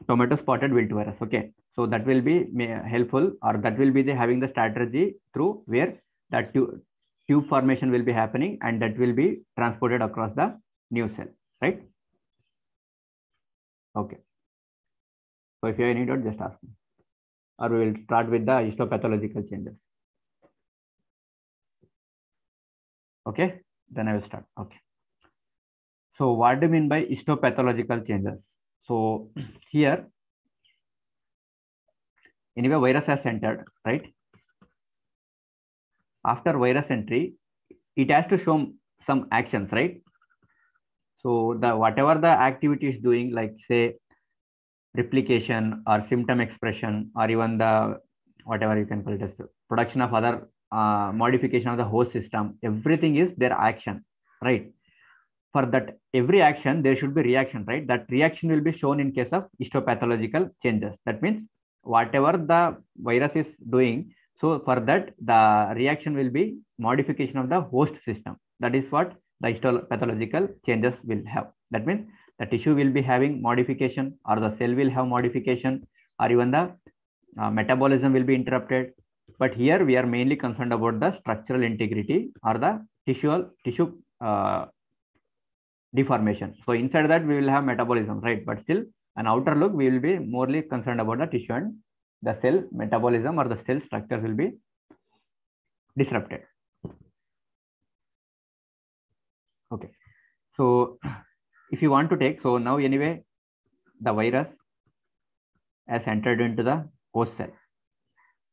Speaker 1: tomato spotted wilt virus. Okay, so that will be helpful or that will be the having the strategy through where that tube, tube formation will be happening and that will be transported across the new cell, right? Okay. So if you have any doubt, just ask me. Or we will start with the histopathological changes. Okay, then I will start. Okay. So what do you mean by histopathological changes? So here, anyway, virus has entered, right? After virus entry, it has to show some actions, right? So the whatever the activity is doing, like say replication or symptom expression, or even the whatever you can call it as production of other uh, modification of the host system, everything is their action, right? For that every action, there should be reaction, right? That reaction will be shown in case of histopathological changes. That means whatever the virus is doing, so for that the reaction will be modification of the host system. That is what the histopathological changes will have. That means the tissue will be having modification or the cell will have modification or even the uh, metabolism will be interrupted. But here we are mainly concerned about the structural integrity or the tissue, tissue uh, deformation. So inside that we will have metabolism, right? But still an outer look, we will be morely concerned about the tissue and the cell metabolism or the cell structure will be disrupted. Okay. So if you want to take, so now anyway, the virus has entered into the host cell,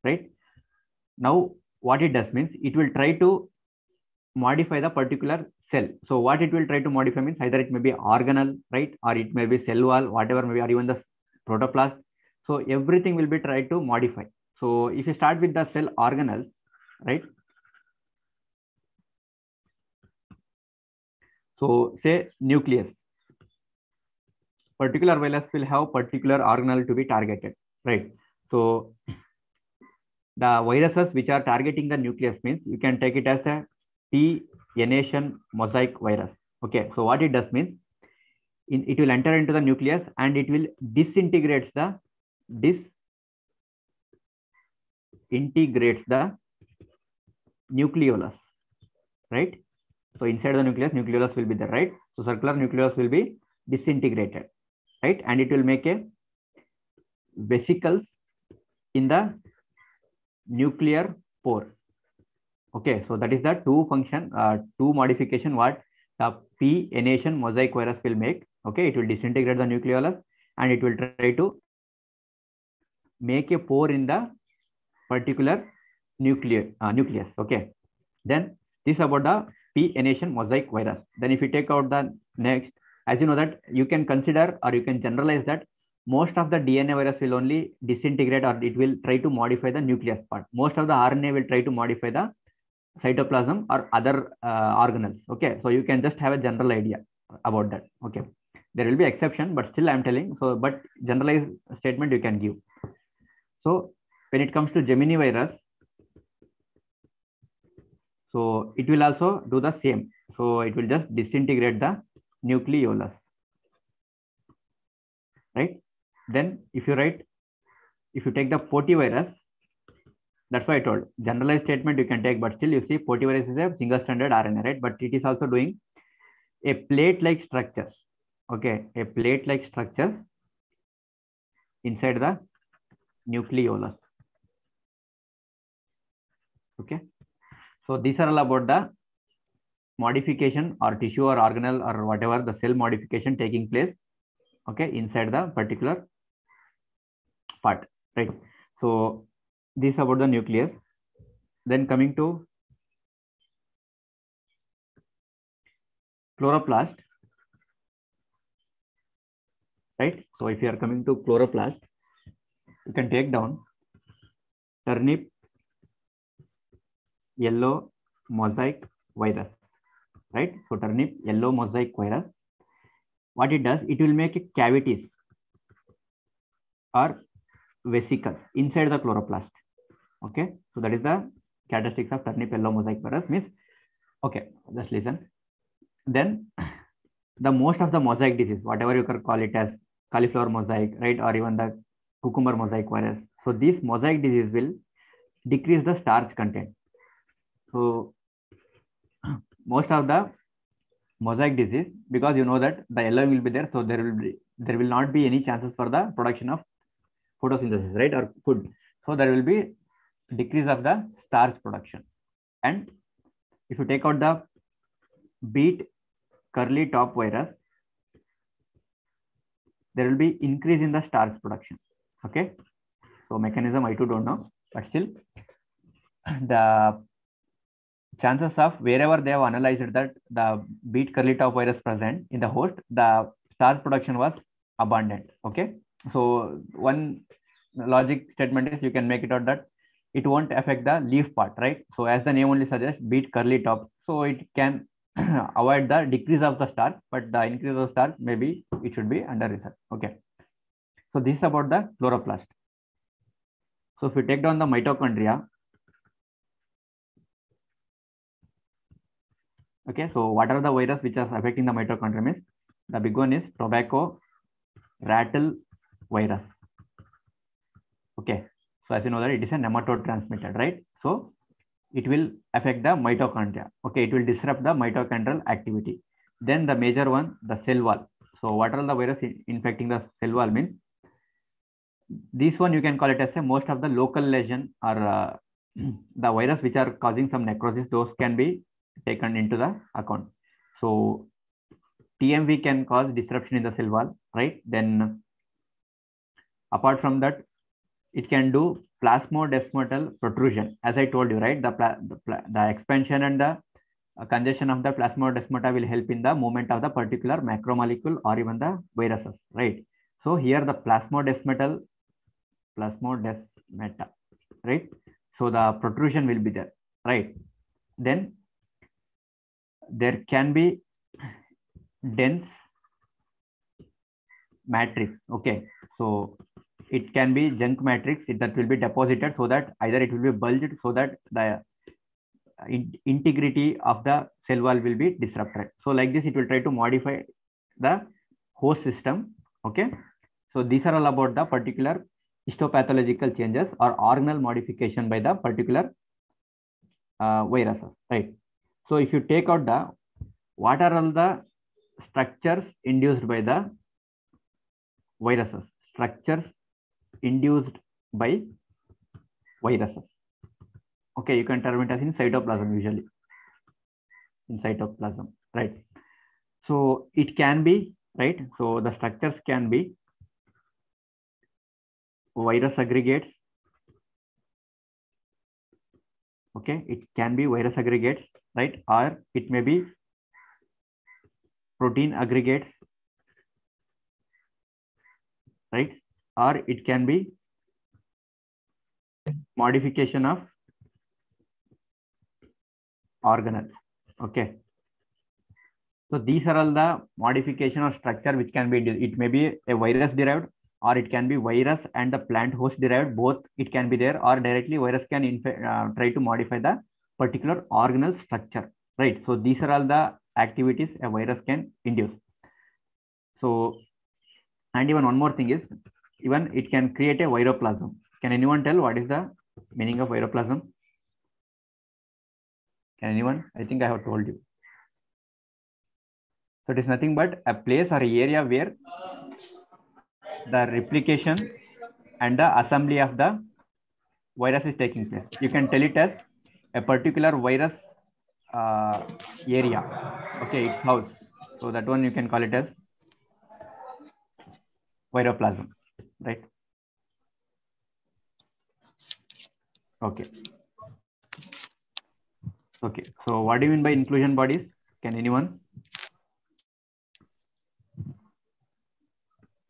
Speaker 1: right? Now what it does means it will try to modify the particular cell. So what it will try to modify means either it may be organelle, right? Or it may be cell wall, whatever maybe, or even the protoplast. So everything will be tried to modify. So if you start with the cell organelles, right? So say nucleus. Particular virus will have particular organelle to be targeted, right? So the viruses which are targeting the nucleus means you can take it as a Pea enation mosaic virus. Okay, so what it does means in, it will enter into the nucleus and it will disintegrates the disintegrates the nucleolus, right? So inside the nucleus, nucleolus will be there, right? So circular nucleus will be disintegrated, right? And it will make a vesicles in the nuclear pore. Okay, so that is the two function, uh, two modification what the Pea enation mosaic virus will make. Okay, it will disintegrate the nucleolus and it will try to make a pore in the particular nuclear uh, nucleus. Okay, then this about the Pea enation mosaic virus. Then if you take out the next, as you know that you can consider or you can generalize that most of the DNA virus will only disintegrate or it will try to modify the nucleus part. Most of the RNA will try to modify the cytoplasm or other uh, organelles. Okay, so you can just have a general idea about that. Okay, there will be exception, but still I'm telling. So, but generalized statement you can give. So when it comes to Gemini virus, so it will also do the same. So it will just disintegrate the nucleolus, right? Then if you write, if you take the virus, that's why I told generalized statement you can take, but still you see virus is a single stranded RNA, right? But it is also doing a plate-like structure. Okay, a plate-like structure inside the nucleolus. Okay, so these are all about the modification or tissue or organelle or whatever the cell modification taking place. Okay, inside the particular part, right? So this about the nucleus. Then coming to chloroplast, right? So if you are coming to chloroplast, you can take down turnip yellow mosaic virus, right? So turnip yellow mosaic virus, what it does, it will make cavities or vesicles inside the chloroplast. Okay, so that is the characteristics of turnip yellow mosaic virus means, okay, just listen. Then the most of the mosaic disease, whatever you can call it as cauliflower mosaic, right? Or even the cucumber mosaic virus. So this mosaic disease will decrease the starch content. So most of the mosaic disease, because you know that the yellow will be there, so there will be there will not be any chances for the production of photosynthesis, right? Or food. So there will be decrease of the starch production. And if you take out the beet curly top virus, there will be increase in the starch production. Okay. So mechanism I too don't know, but still the chances of wherever they have analyzed that the beet curly top virus present in the host, the starch production was abundant. Okay. So one logic statement is you can make it out that it won't affect the leaf part, right? So as the name only suggests, beet curly top. So it can avoid the decrease of the starch, but the increase of starch, maybe it should be under research. Okay. So this is about the chloroplast. So if we take down the mitochondria, okay, so what are the virus which are affecting the mitochondria? Means the big one is tobacco rattle virus. Okay, so as you know that it is a nematode transmitted, right? So it will affect the mitochondria. Okay, it will disrupt the mitochondrial activity. Then the major one, the cell wall. So what are the virus infecting the cell wall means? This one you can call it as a most of the local lesion or uh, the virus which are causing some necrosis, those can be taken into the account. So TMV can cause disruption in the cell wall, right? Then apart from that, it can do plasmodesmatal protrusion. As I told you, right? The, the, the expansion and the congestion of the plasmodesmata will help in the movement of the particular macromolecule or even the viruses, right? So here the plasmodesmatal, plasmodesmata, right? So the protrusion will be there, right? Then there can be dense matrix. Okay, so it can be junk matrix that will be deposited so that either it will be bulged so that the in integrity of the cell wall will be disrupted. So like this, it will try to modify the host system. Okay, so these are all about the particular histopathological changes or organal modification by the particular uh, viruses, right? So if you take out the what are all the structures induced by the viruses? Structures induced by viruses. Okay, you can term it as in cytoplasm usually. In cytoplasm, right? So it can be, right? So the structures can be virus aggregates. Okay, it can be virus aggregates, right? Or it may be protein aggregates, right? Or it can be modification of organelles. Okay. So these are all the modification of structure which can be, it may be a virus derived or it can be virus and the plant host derived, both it can be there or directly virus can uh, try to modify the particular organelle structure, right? So these are all the activities a virus can induce. So, and even one more thing is, even it can create a viroplasm. Can anyone tell what is the meaning of viroplasm? Can anyone? I think I have told you. So it is nothing but a place or area where the replication and the assembly of the virus is taking place. You can tell it as a particular virus uh, area. Okay, its house. So that one you can call it as viroplasm, right? Okay. Okay, so what do you mean by inclusion bodies? Can anyone?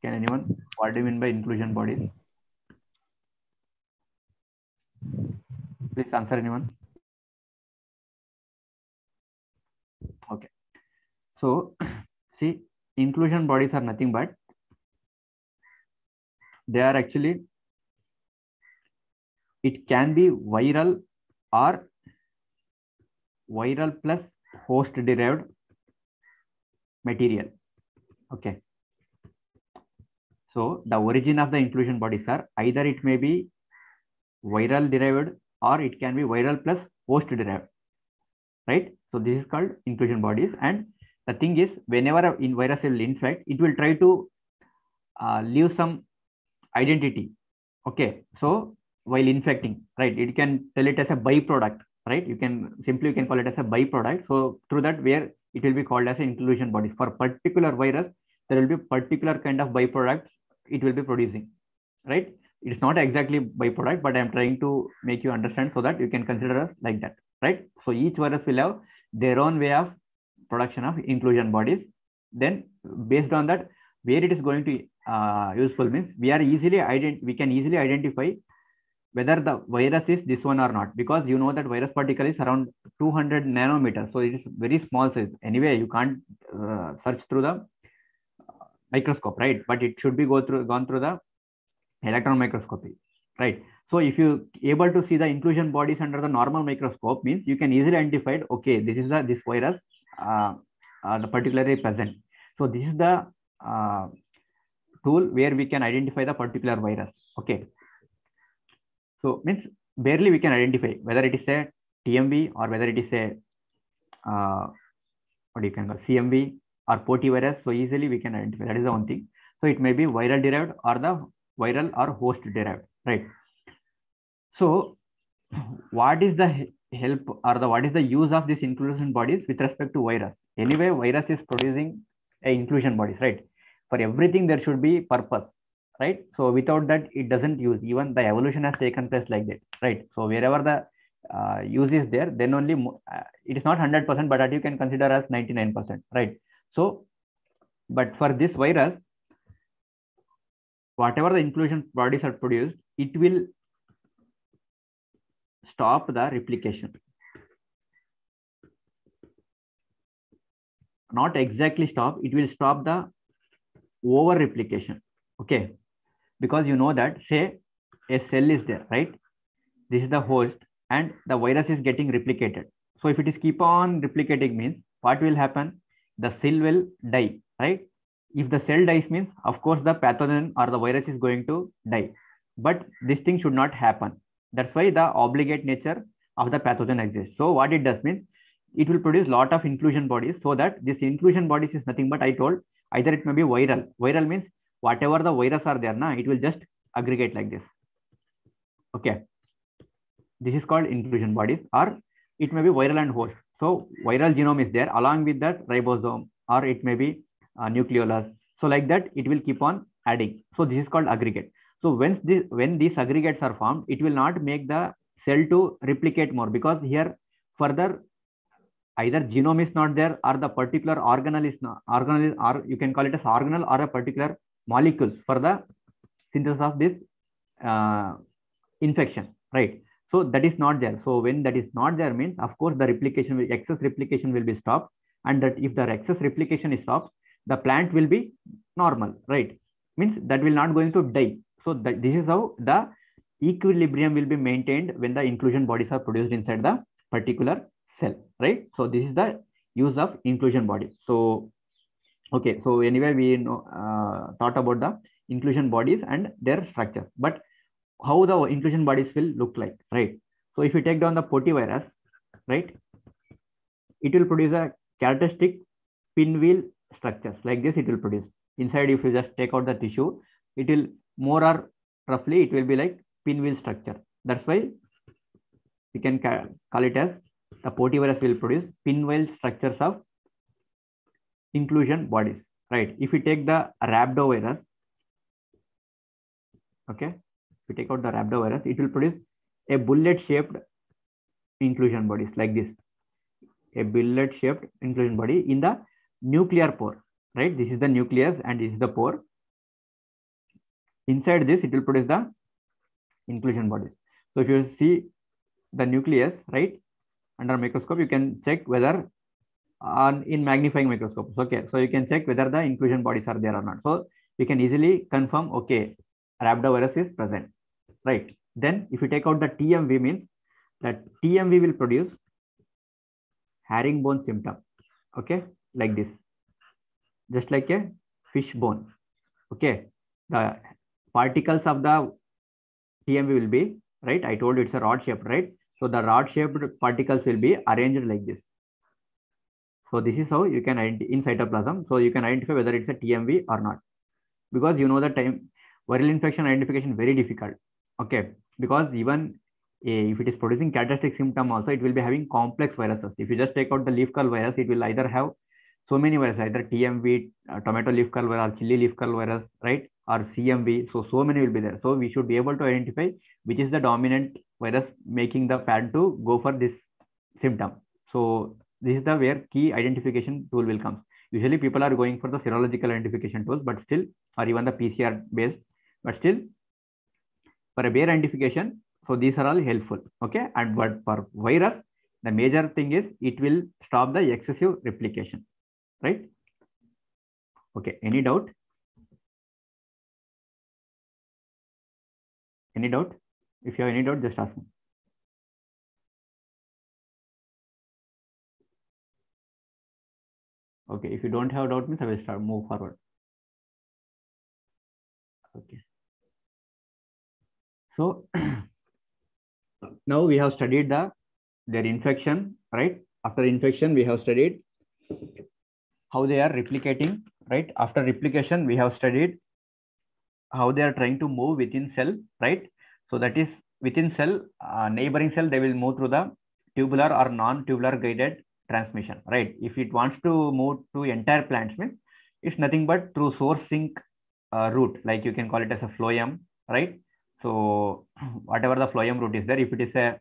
Speaker 1: Can anyone? What do you mean by inclusion bodies? Please answer anyone. Okay. So, see, inclusion bodies are nothing but they are actually, it can be viral or viral plus host derived material. Okay. So the origin of the inclusion bodies are either it may be viral derived or it can be viral plus host derived, right? So this is called inclusion bodies. And the thing is, whenever a virus will infect, it will try to uh, leave some identity. Okay. So while infecting, right, it can tell it as a byproduct, right? You can simply you can call it as a byproduct. So through that, where it will be called as an inclusion body For particular virus, there will be particular kind of byproducts it will be producing, right? It's not exactly byproduct, but I'm trying to make you understand so that you can consider us like that, right? So each virus will have their own way of production of inclusion bodies. Then based on that, where it is going to uh, useful means we are easily ident we can easily identify whether the virus is this one or not. Because you know that virus particle is around 200 nanometers so it is very small size. Anyway you can't uh, search through the microscope right? But it should be go through gone through the electron microscopy right? So if you able to see the inclusion bodies under the normal microscope means you can easily identify okay this is the this virus the particularly present. So this is the uh, tool where we can identify the particular virus. Okay. So means barely we can identify whether it is a tmv or whether it is a uh, what you can call cmv or virus so easily we can identify. That is the one thing. So it may be viral derived or the viral or host derived right? So what is the help or the what is the use of these inclusion bodies with respect to virus? Anyway virus is producing a inclusion bodies right? For everything there should be purpose right? So without that it doesn't use. Even the evolution has taken place like that right? So wherever the uh, use is there then only uh, it is not 100% but that you can consider as 99% right? So but for this virus whatever the inclusion bodies are produced it will stop the replication. Not exactly stop it will stop the over replication okay? Because you know that say a cell is there right? This is the host and the virus is getting replicated. So if it is keep on replicating means what will happen? The cell will die right? If the cell dies means of course the pathogen or the virus is going to die. But this thing should not happen that's why the obligate nature of the pathogen exists. So what it does means it will produce lot of inclusion bodies so that this inclusion bodies is nothing but i told either it may be viral. Viral means whatever the virus are there now it will just aggregate like this. Okay. This is called inclusion bodies or it may be viral and host. So viral genome is there along with that ribosome or it may be uh, nucleolus. So like that it will keep on adding. So this is called aggregate so when this when these aggregates are formed it will not make the cell to replicate more because here further either genome is not there or the particular organelle is not organelle or you can call it as organelle or a particular molecules for the synthesis of this uh, infection right? So that is not there. So when that is not there means of course the replication will, excess replication will be stopped and that if the excess replication is stopped the plant will be normal right? Means that will not going to die so this is how the equilibrium will be maintained when the inclusion bodies are produced inside the particular cell right? So this is the use of inclusion bodies so okay so anyway we know uh, thought about the inclusion bodies and their structure but how the inclusion bodies will look like right? So if you take down the virus, right it will produce a characteristic pinwheel structures like this it will produce. Inside if you just take out the tissue it will more or roughly it will be like pinwheel structure. That's why we can call it as the virus will produce pinwheel structures of inclusion bodies right? If we take the rhabdovirus okay? If we take out the rhabdovirus it will produce a bullet shaped inclusion bodies like this. A bullet shaped inclusion body in the nuclear pore right? This is the nucleus and this is the pore inside this it will produce the inclusion bodies so if you see the nucleus right under microscope you can check whether on in magnifying microscopes okay so you can check whether the inclusion bodies are there or not. So you can easily confirm okay rhabdovirus is present right? Then if you take out the tmv means that tmv will produce herringbone symptom okay like this. Just like a fish bone okay? The particles of the tmv will be right i told you it's a rod shaped right so the rod shaped particles will be arranged like this so this is how you can identify in cytoplasm. So you can identify whether it's a TMV or not. Because you know the time viral infection identification very difficult. Okay. Because even if it is producing characteristic symptom also, it will be having complex viruses. If you just take out the leaf curl virus, it will either have so many viruses, either TMV, uh, tomato leaf curl virus, chili leaf curl virus, right? Or CMV. So, so many will be there. So we should be able to identify which is the dominant virus making the pad to go for this symptom. So this is the where key identification tool will come. Usually people are going for the serological identification tools, but still, or even the PCR based, but still for a bare identification, so these are all helpful. Okay. And but for virus, the major thing is it will stop the excessive replication, right? Okay. Any doubt? Any doubt? If you have any doubt, just ask me. Okay, if you don't have doubt, means I will start move forward. Okay. So now we have studied the their infection, right? After infection, we have studied how they are replicating, right? After replication, we have studied how they are trying to move within cell, right? So that is within cell, uh, neighboring cell, they will move through the tubular or non-tubular guided transmission, right? If it wants to move to entire plant means it's nothing but through source sink uh, route, like you can call it as a phloem, right? So whatever the phloem route is there, if it is a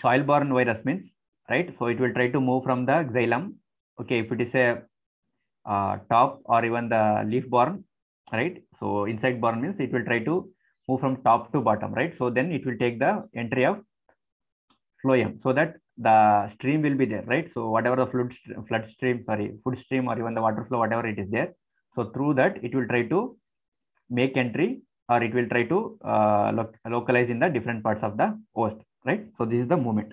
Speaker 1: soil-borne virus means, right? So it will try to move from the xylem. Okay, if it is a uh, top or even the leaf-borne, right? So insect-borne means it will try to move from top to bottom, right? So then it will take the entry of phloem so that the stream will be there, right? So whatever the flood, flood stream, sorry, food stream or even the water flow, whatever it is there. So through that, it will try to make entry or it will try to uh, lo localize in the different parts of the host, right? So this is the movement.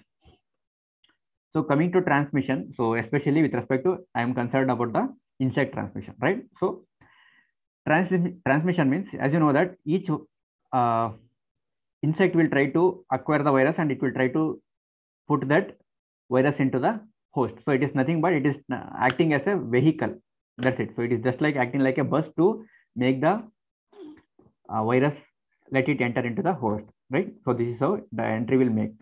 Speaker 1: So coming to transmission, so especially with respect to, I am concerned about the insect transmission, right? So trans transmission means, as you know that each uh, insect will try to acquire the virus and it will try to put that virus into the host. So it is nothing but it is acting as a vehicle. That's it. So it is just like acting like a bus to make the uh, virus, let it enter into the host, right? So this is how the entry will make.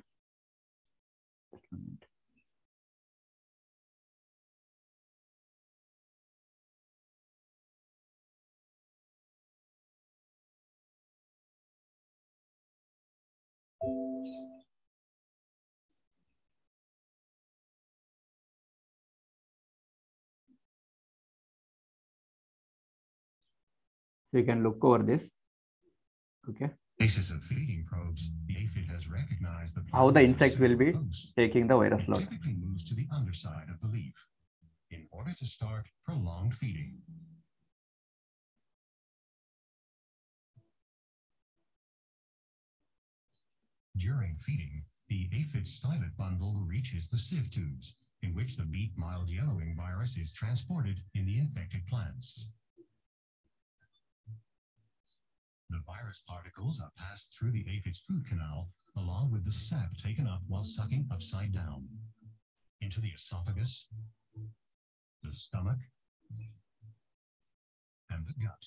Speaker 1: So you can look over this. Okay.
Speaker 6: Basis of feeding probes, the aphid has recognized the
Speaker 1: How the insect will be
Speaker 6: host
Speaker 1: taking the virus load.
Speaker 6: typically moves to the underside of the leaf in order to start prolonged feeding. During feeding, the aphid stylet bundle reaches the sieve tubes, in which the beet mild yellowing virus is transported in the infected plants. The virus particles are passed through the aphid's food canal along with the sap taken up while sucking upside down into the esophagus, the stomach, and the gut.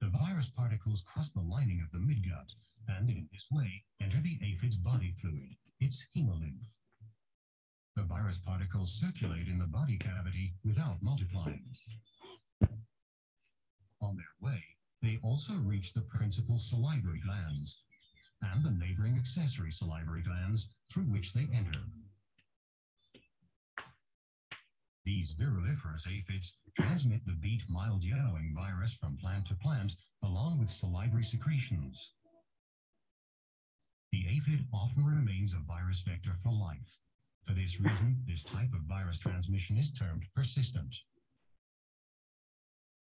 Speaker 6: The virus particles cross the lining of the midgut and in this way enter the aphid's body fluid, its hemolymph. The virus particles circulate in the body cavity without multiplying. On their way, they also reach the principal salivary glands and the neighboring accessory salivary glands through which they enter. These viruliferous aphids transmit the beet mild yellowing virus from plant to plant along with salivary secretions. The aphid often remains a virus vector for life. For this reason, this type of virus transmission is termed persistent.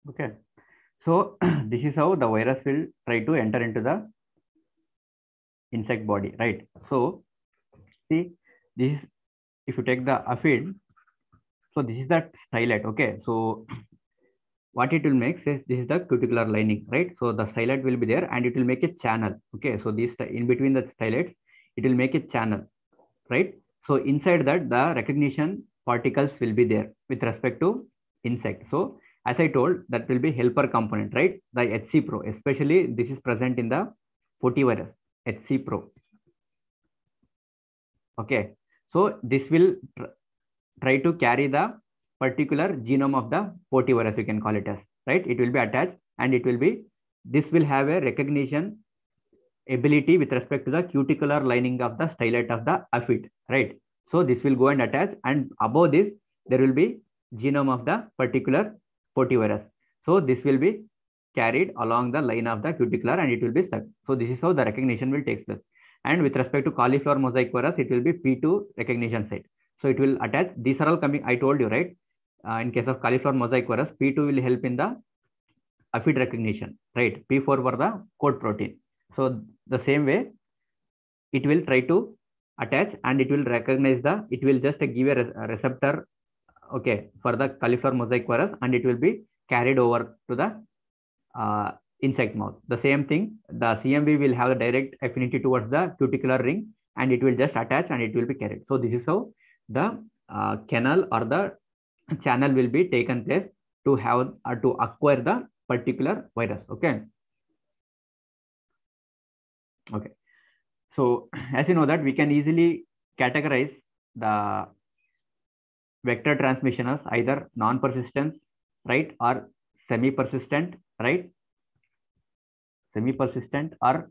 Speaker 1: Okay. So this is how the virus will try to enter into the insect body, right? So see, this is if you take the aphid, so this is the stylet. Okay, so what it will make is this is the cuticular lining, right? So the stylet will be there and it will make a channel. Okay, so this in between the stylets, it will make a channel, right? So inside that the recognition particles will be there with respect to insect. So as I told, that will be helper component, right? The HC Pro, especially this is present in the potyvirus, HC Pro. Okay, so this will tr try to carry the particular genome of the virus, you can call it as, right? It will be attached and it will be, this will have a recognition ability with respect to the cuticular lining of the stylet of the aphid, right? So this will go and attach and above this, there will be genome of the particular virus. So this will be carried along the line of the cuticular and it will be stuck. So this is how the recognition will take place. And with respect to cauliflower mosaic virus, it will be P2 recognition site. So it will attach, these are all coming, I told you, right? Uh, in case of cauliflower mosaic virus, P2 will help in the aphid recognition, right? P4 for the coat protein. So the same way, it will try to attach and it will recognize the, it will just give a, re a receptor, okay, for the cauliflower mosaic virus and it will be carried over to the uh, insect mouth. The same thing, the CMV will have a direct affinity towards the cuticular ring and it will just attach and it will be carried. So this is how the uh, canal or the channel will be taken place to have or to acquire the particular virus. Okay. Okay. So as you know that we can easily categorize the vector transmission as either non-persistent, right, or semi-persistent, right, semi-persistent or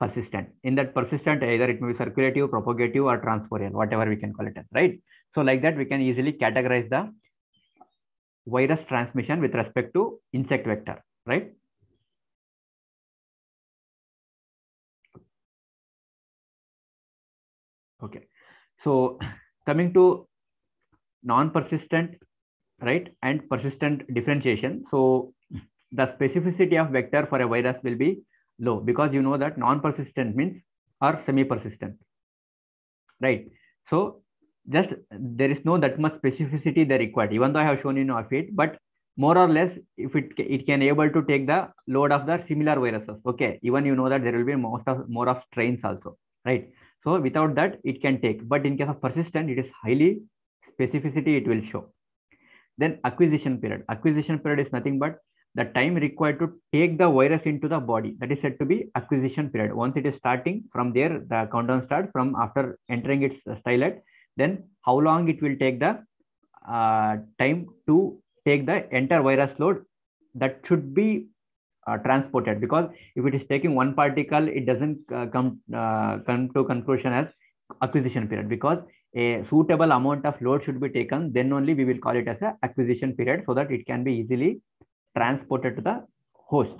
Speaker 1: persistent. In that persistent, either it may be circulative, propagative, or transovarial, whatever we can call it as, right? So like that, we can easily categorize the virus transmission with respect to insect vector, right? Okay. So coming to non-persistent, right, and persistent differentiation. So the specificity of vector for a virus will be low because you know that non-persistent means or semi-persistent, right? So just there is no that much specificity they required, even though I have shown you know it, but more or less if it it can able to take the load of the similar viruses. Okay, even you know that there will be most of more of strains also, right? So without that it can take, but in case of persistent, it is highly specificity it will show. Then acquisition period. Acquisition period is nothing but the time required to take the virus into the body that is said to be acquisition period once it is starting from there the countdown starts from after entering its stylet then how long it will take the uh, time to take the entire virus load that should be uh, transported because if it is taking one particle it doesn't uh, come uh, come to conclusion as acquisition period because a suitable amount of load should be taken then only we will call it as a acquisition period so that it can be easily transported to the host,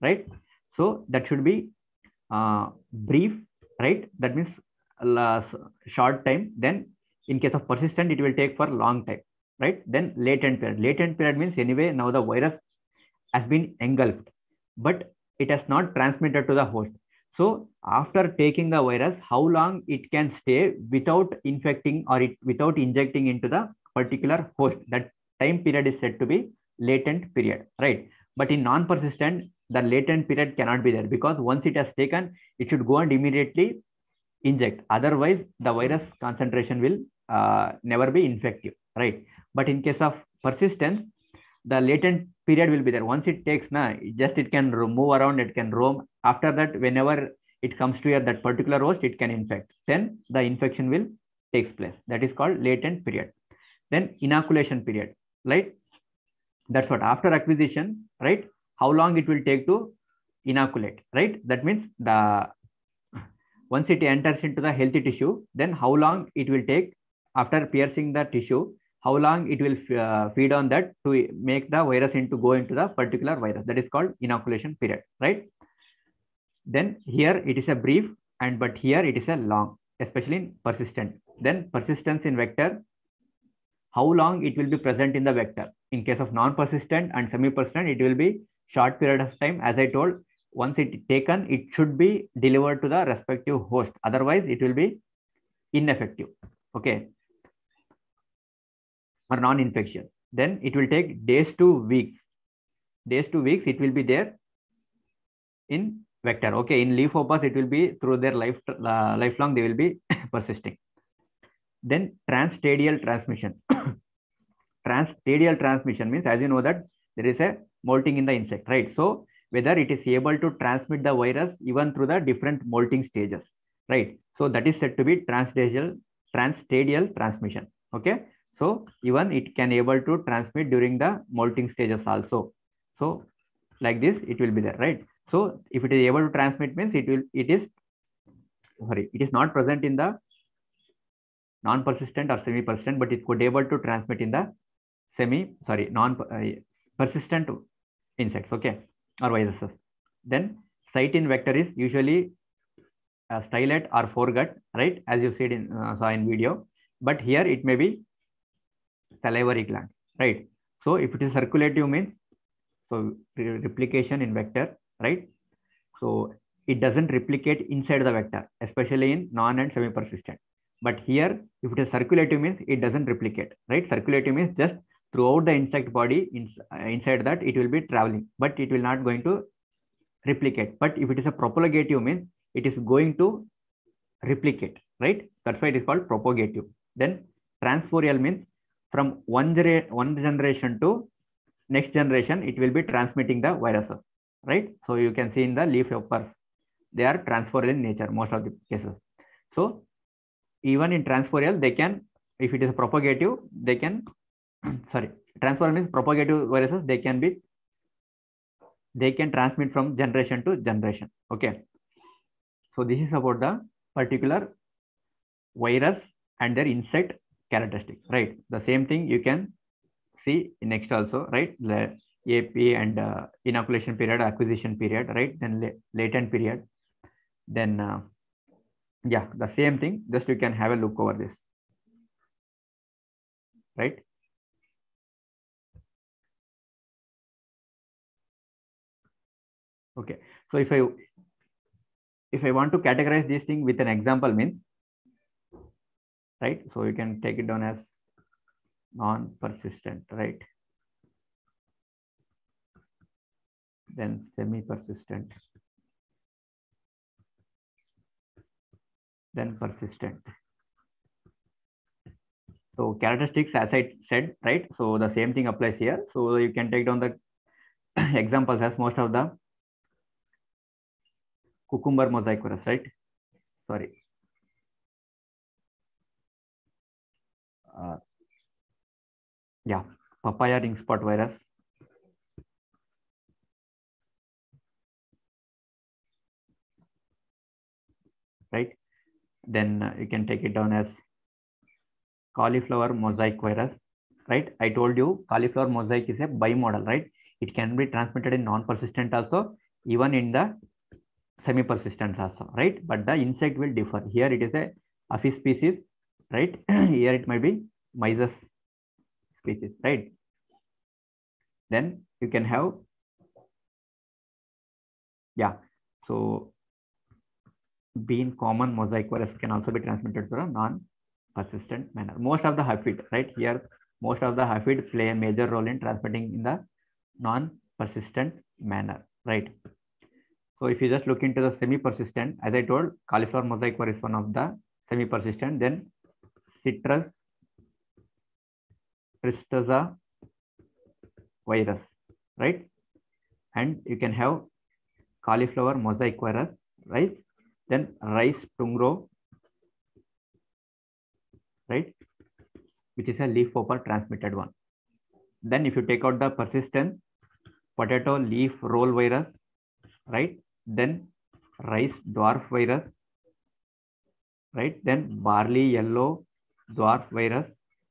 Speaker 1: right? So that should be uh, brief, right? That means short time. Then in case of persistent, it will take for long time, right? Then latent period. Latent period means anyway, now the virus has been engulfed, but it has not transmitted to the host. So after taking the virus, how long it can stay without infecting or it without injecting into the particular host? That time period is said to be latent period, right? But in non-persistent, the latent period cannot be there because once it has taken, it should go and immediately inject. Otherwise, the virus concentration will uh, never be infective, right? But in case of persistence, the latent period will be there. Once it takes, na, just it can move around, it can roam. After that, whenever it comes to your that particular host, it can infect. Then the infection will takes place. That is called latent period. Then inoculation period, right? that's what after acquisition right how long it will take to inoculate right that means the once it enters into the healthy tissue then how long it will take after piercing the tissue how long it will uh, feed on that to make the virus into go into the particular virus that is called inoculation period right then here it is a brief and but here it is a long especially in persistent then persistence in vector how long it will be present in the vector in case of non-persistent and semi-persistent, it will be short period of time. As I told, once it taken, it should be delivered to the respective host. Otherwise, it will be ineffective. Okay. Or non-infection. Then it will take days to weeks. Days to weeks, it will be there in vector. Okay. In leaf hoppers, it will be through their life uh, lifelong, they will be persisting. Then transstadial transmission. transstadial transmission means as you know that there is a molting in the insect, right? So whether it is able to transmit the virus even through the different molting stages, right? So that is said to be transstadial, transstadial transmission. Okay. So even it can able to transmit during the molting stages also. So like this, it will be there, right? So if it is able to transmit means it will, it is, sorry, it is not present in the non-persistent or semi-persistent, but it could able to transmit in the semi, sorry, non-persistent insects, okay, or viruses. Then site in vector is usually a stylet or foregut, right? As you said in uh, saw in video, but here it may be salivary gland, right? So if it is circulative means, so re replication in vector, right? So it doesn't replicate inside the vector, especially in non and semi-persistent. But here, if it is circulative means it doesn't replicate, right? Circulative means just throughout the insect body, uh, inside that it will be traveling, but it will not going to replicate. But if it is a propagative means it is going to replicate, right? That's why it is called propagative. Then transovarial means from one, one generation to next generation, it will be transmitting the viruses, right? So you can see in the leaf hoppers, they are transovarial in nature, most of the cases. So even in transovarial, they can, if it is propagative, they can, sorry, transovarial means propagative viruses, they can be, they can transmit from generation to generation. Okay. So this is about the particular virus and their insect characteristics, right? The same thing you can see next also, right? AP and uh, inoculation period, acquisition period, right? Then la latent period. Then, uh, yeah, the same thing. Just you can have a look over this, right? Okay, so if I if I want to categorize this thing with an example means, right? So you can take it down as non-persistent, right? Then semi-persistent, then persistent. So characteristics, as I said, right? So the same thing applies here. So you can take down the examples as most of the cucumber mosaic virus, right? Sorry. Uh, yeah, papaya ring spot virus. Right. Then uh, you can take it down as cauliflower mosaic virus. Right. I told you cauliflower mosaic is a bimodal, right? It can be transmitted in non-persistent also, even in the semi-persistent also, right? But the insect will differ. Here it is a Aphis species, right? Here it might be Myzus species, right? Then you can have, yeah. So bean common mosaic virus can also be transmitted through a non-persistent manner. Most of the aphid, right? Here, most of the aphid play a major role in transmitting in the non-persistent manner, right? So if you just look into the semi-persistent, as I told, cauliflower mosaic virus is one of the semi-persistent. Then citrus tristeza virus, right? And you can have cauliflower mosaic virus, right? Then rice tungro, right? Which is a leaf hopper transmitted one. Then if you take out the persistent potato leaf roll virus, right? Then rice dwarf virus, right? Then barley yellow dwarf virus,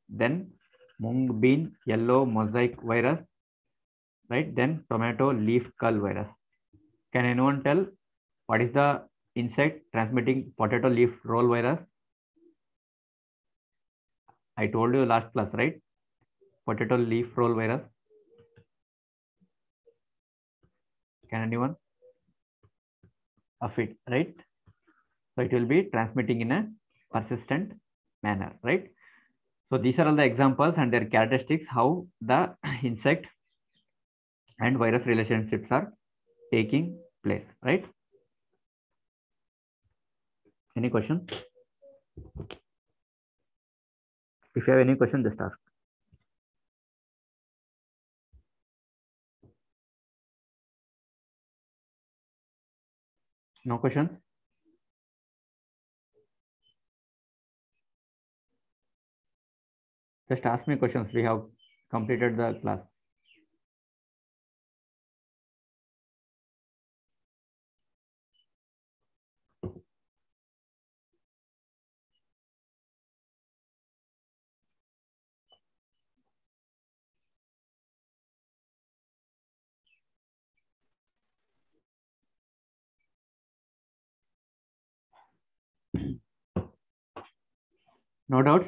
Speaker 1: then mung bean yellow mosaic virus, right? Then tomato leaf curl virus. Can anyone tell what is the insect transmitting potato leaf roll virus? I told you last class, right? Potato leaf roll virus. Can anyone? Of it, right? So it will be transmitting in a persistent manner, right? So these are all the examples and their characteristics, how the insect and virus relationships are taking place, right? Any question? If you have any question, just ask. No questions? Just ask me questions. We have completed the class. No doubt.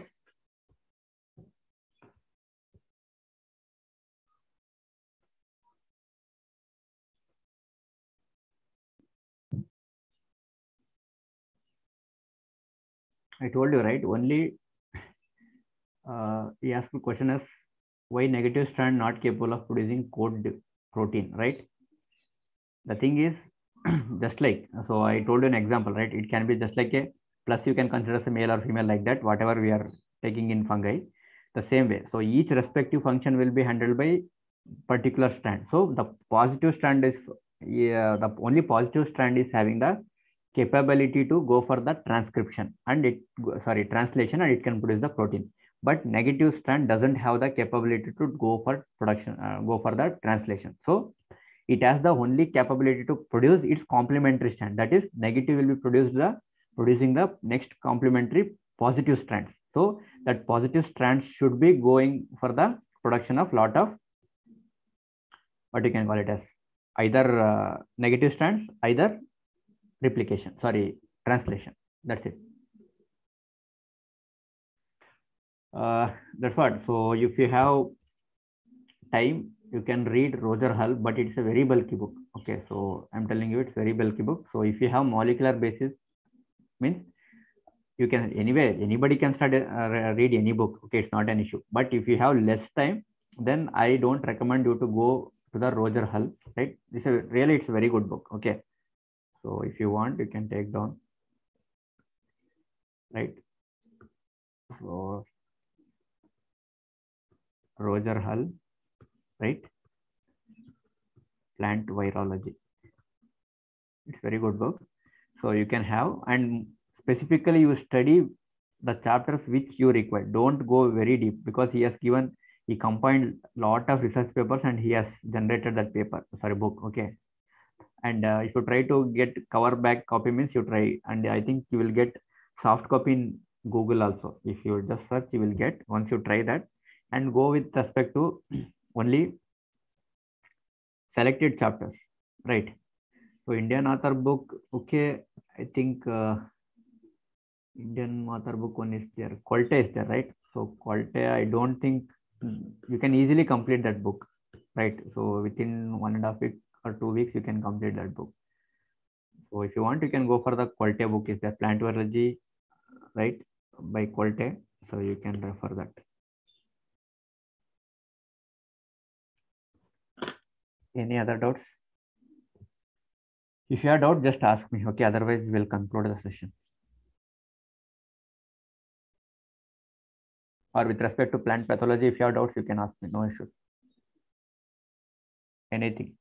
Speaker 1: I told you, right? Only uh, he asked the question as why negative strand not capable of producing coat protein, right? The thing is just like, so I told you an example, right? It can be just like a plus you can consider as a male or female like that, whatever we are taking in fungi, the same way. So each respective function will be handled by particular strand. So the positive strand is, yeah, the only positive strand is having the capability to go for the transcription and it, sorry, translation and it can produce the protein. But negative strand doesn't have the capability to go for production, uh, go for the translation. So it has the only capability to produce its complementary strand. That is negative will be produced the producing the next complementary positive strands. So that positive strands should be going for the production of lot of what you can call it as either uh, negative strands, either replication, sorry, translation. That's it. Uh, that's what. So if you have time, you can read Roger Hull, but it's a very bulky book. Okay, so I'm telling you, it's very bulky book. So if you have molecular basis, means you can anyway anybody can study uh, read any book. Okay, it's not an issue. But if you have less time, then I don't recommend you to go to the Roger Hull. Right? This is really it's a very good book. Okay, so if you want, you can take down. Right. So Roger Hull, right? Plant virology. It's very good book. So you can have and specifically you study the chapters which you require. Don't go very deep because he has given he compiled a lot of research papers and he has generated that paper sorry book okay. And uh, if you try to get cover back copy means you try and i think you will get soft copy in google also. If you just search you will get once you try that and go with respect to only selected chapters right so indian author book okay i think uh, indian author book one is there. Qualte is there right? So qualte i don't think you can easily complete that book right? So within one and a half week or two weeks you can complete that book. So if you want you can go for the qualte book. Is the plant virology right by qualte? So you can refer that. Any other doubts if you have doubt just ask me okay? Otherwise we'll conclude the session. Or with respect to plant pathology if you have doubts you can ask me. No issue. Anything?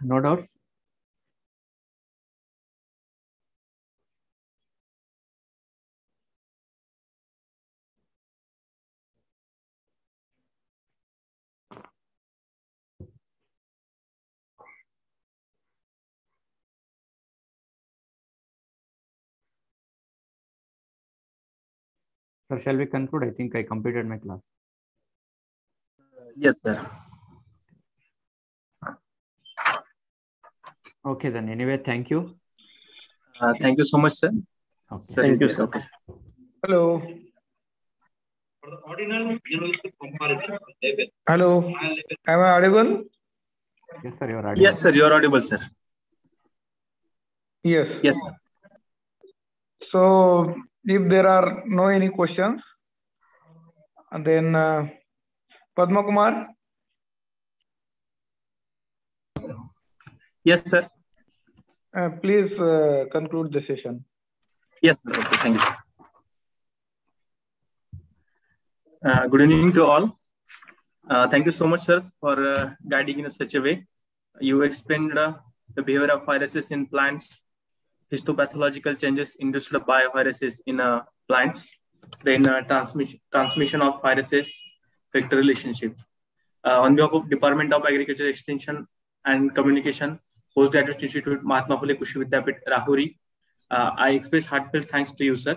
Speaker 1: No doubts Sir, shall we conclude? I think I completed my class.
Speaker 7: Yes, sir.
Speaker 1: Okay, then anyway, thank you.
Speaker 7: Uh, thank you so much, sir.
Speaker 1: Okay.
Speaker 7: Sir,
Speaker 5: Thank you,
Speaker 7: there-
Speaker 5: sir.
Speaker 7: okay,
Speaker 5: Hello. Hello. Am I audible?
Speaker 1: Yes, sir, you're audible.
Speaker 7: Yes, sir. You are audible, sir.
Speaker 5: Yes.
Speaker 7: Yes, sir.
Speaker 5: So if there are no any questions, and then uh, Padma Kumar,
Speaker 7: Yes, sir.
Speaker 5: uh, please uh, conclude the session.
Speaker 7: Yes, sir. Okay, thank you. Uh, good evening to all. Uh, thank you so much, sir, for uh, guiding in such a way. You explained uh, the behavior of viruses in plants, histopathological changes induced by viruses in uh, plants, then uh, transmission transmission of viruses, vector relationship. Uh, on behalf of Department of Agriculture Extension and Communication, Postgraduate Institute, Mahatma Phule Krishi Vidyapeeth, Rahuri, uh, I express heartfelt thanks to you, sir,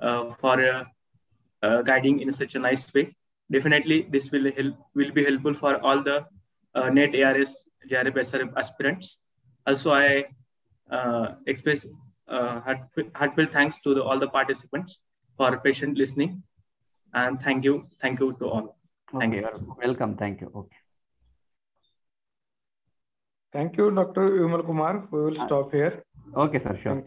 Speaker 7: uh, for uh, uh, guiding in such a nice way. Definitely, this will help will be helpful for all the NET ARS JRF SRF aspirants. Also, I express uh, heartfelt, heartfelt thanks to the, all the participants for patient listening, and thank you, thank you to all. Thanks.
Speaker 1: Okay, you're welcome. Thank you. Okay.
Speaker 5: Thank you, Dr. Vimal Kumar. We will
Speaker 1: Uh,
Speaker 5: stop here.
Speaker 1: Okay, sir. Sure.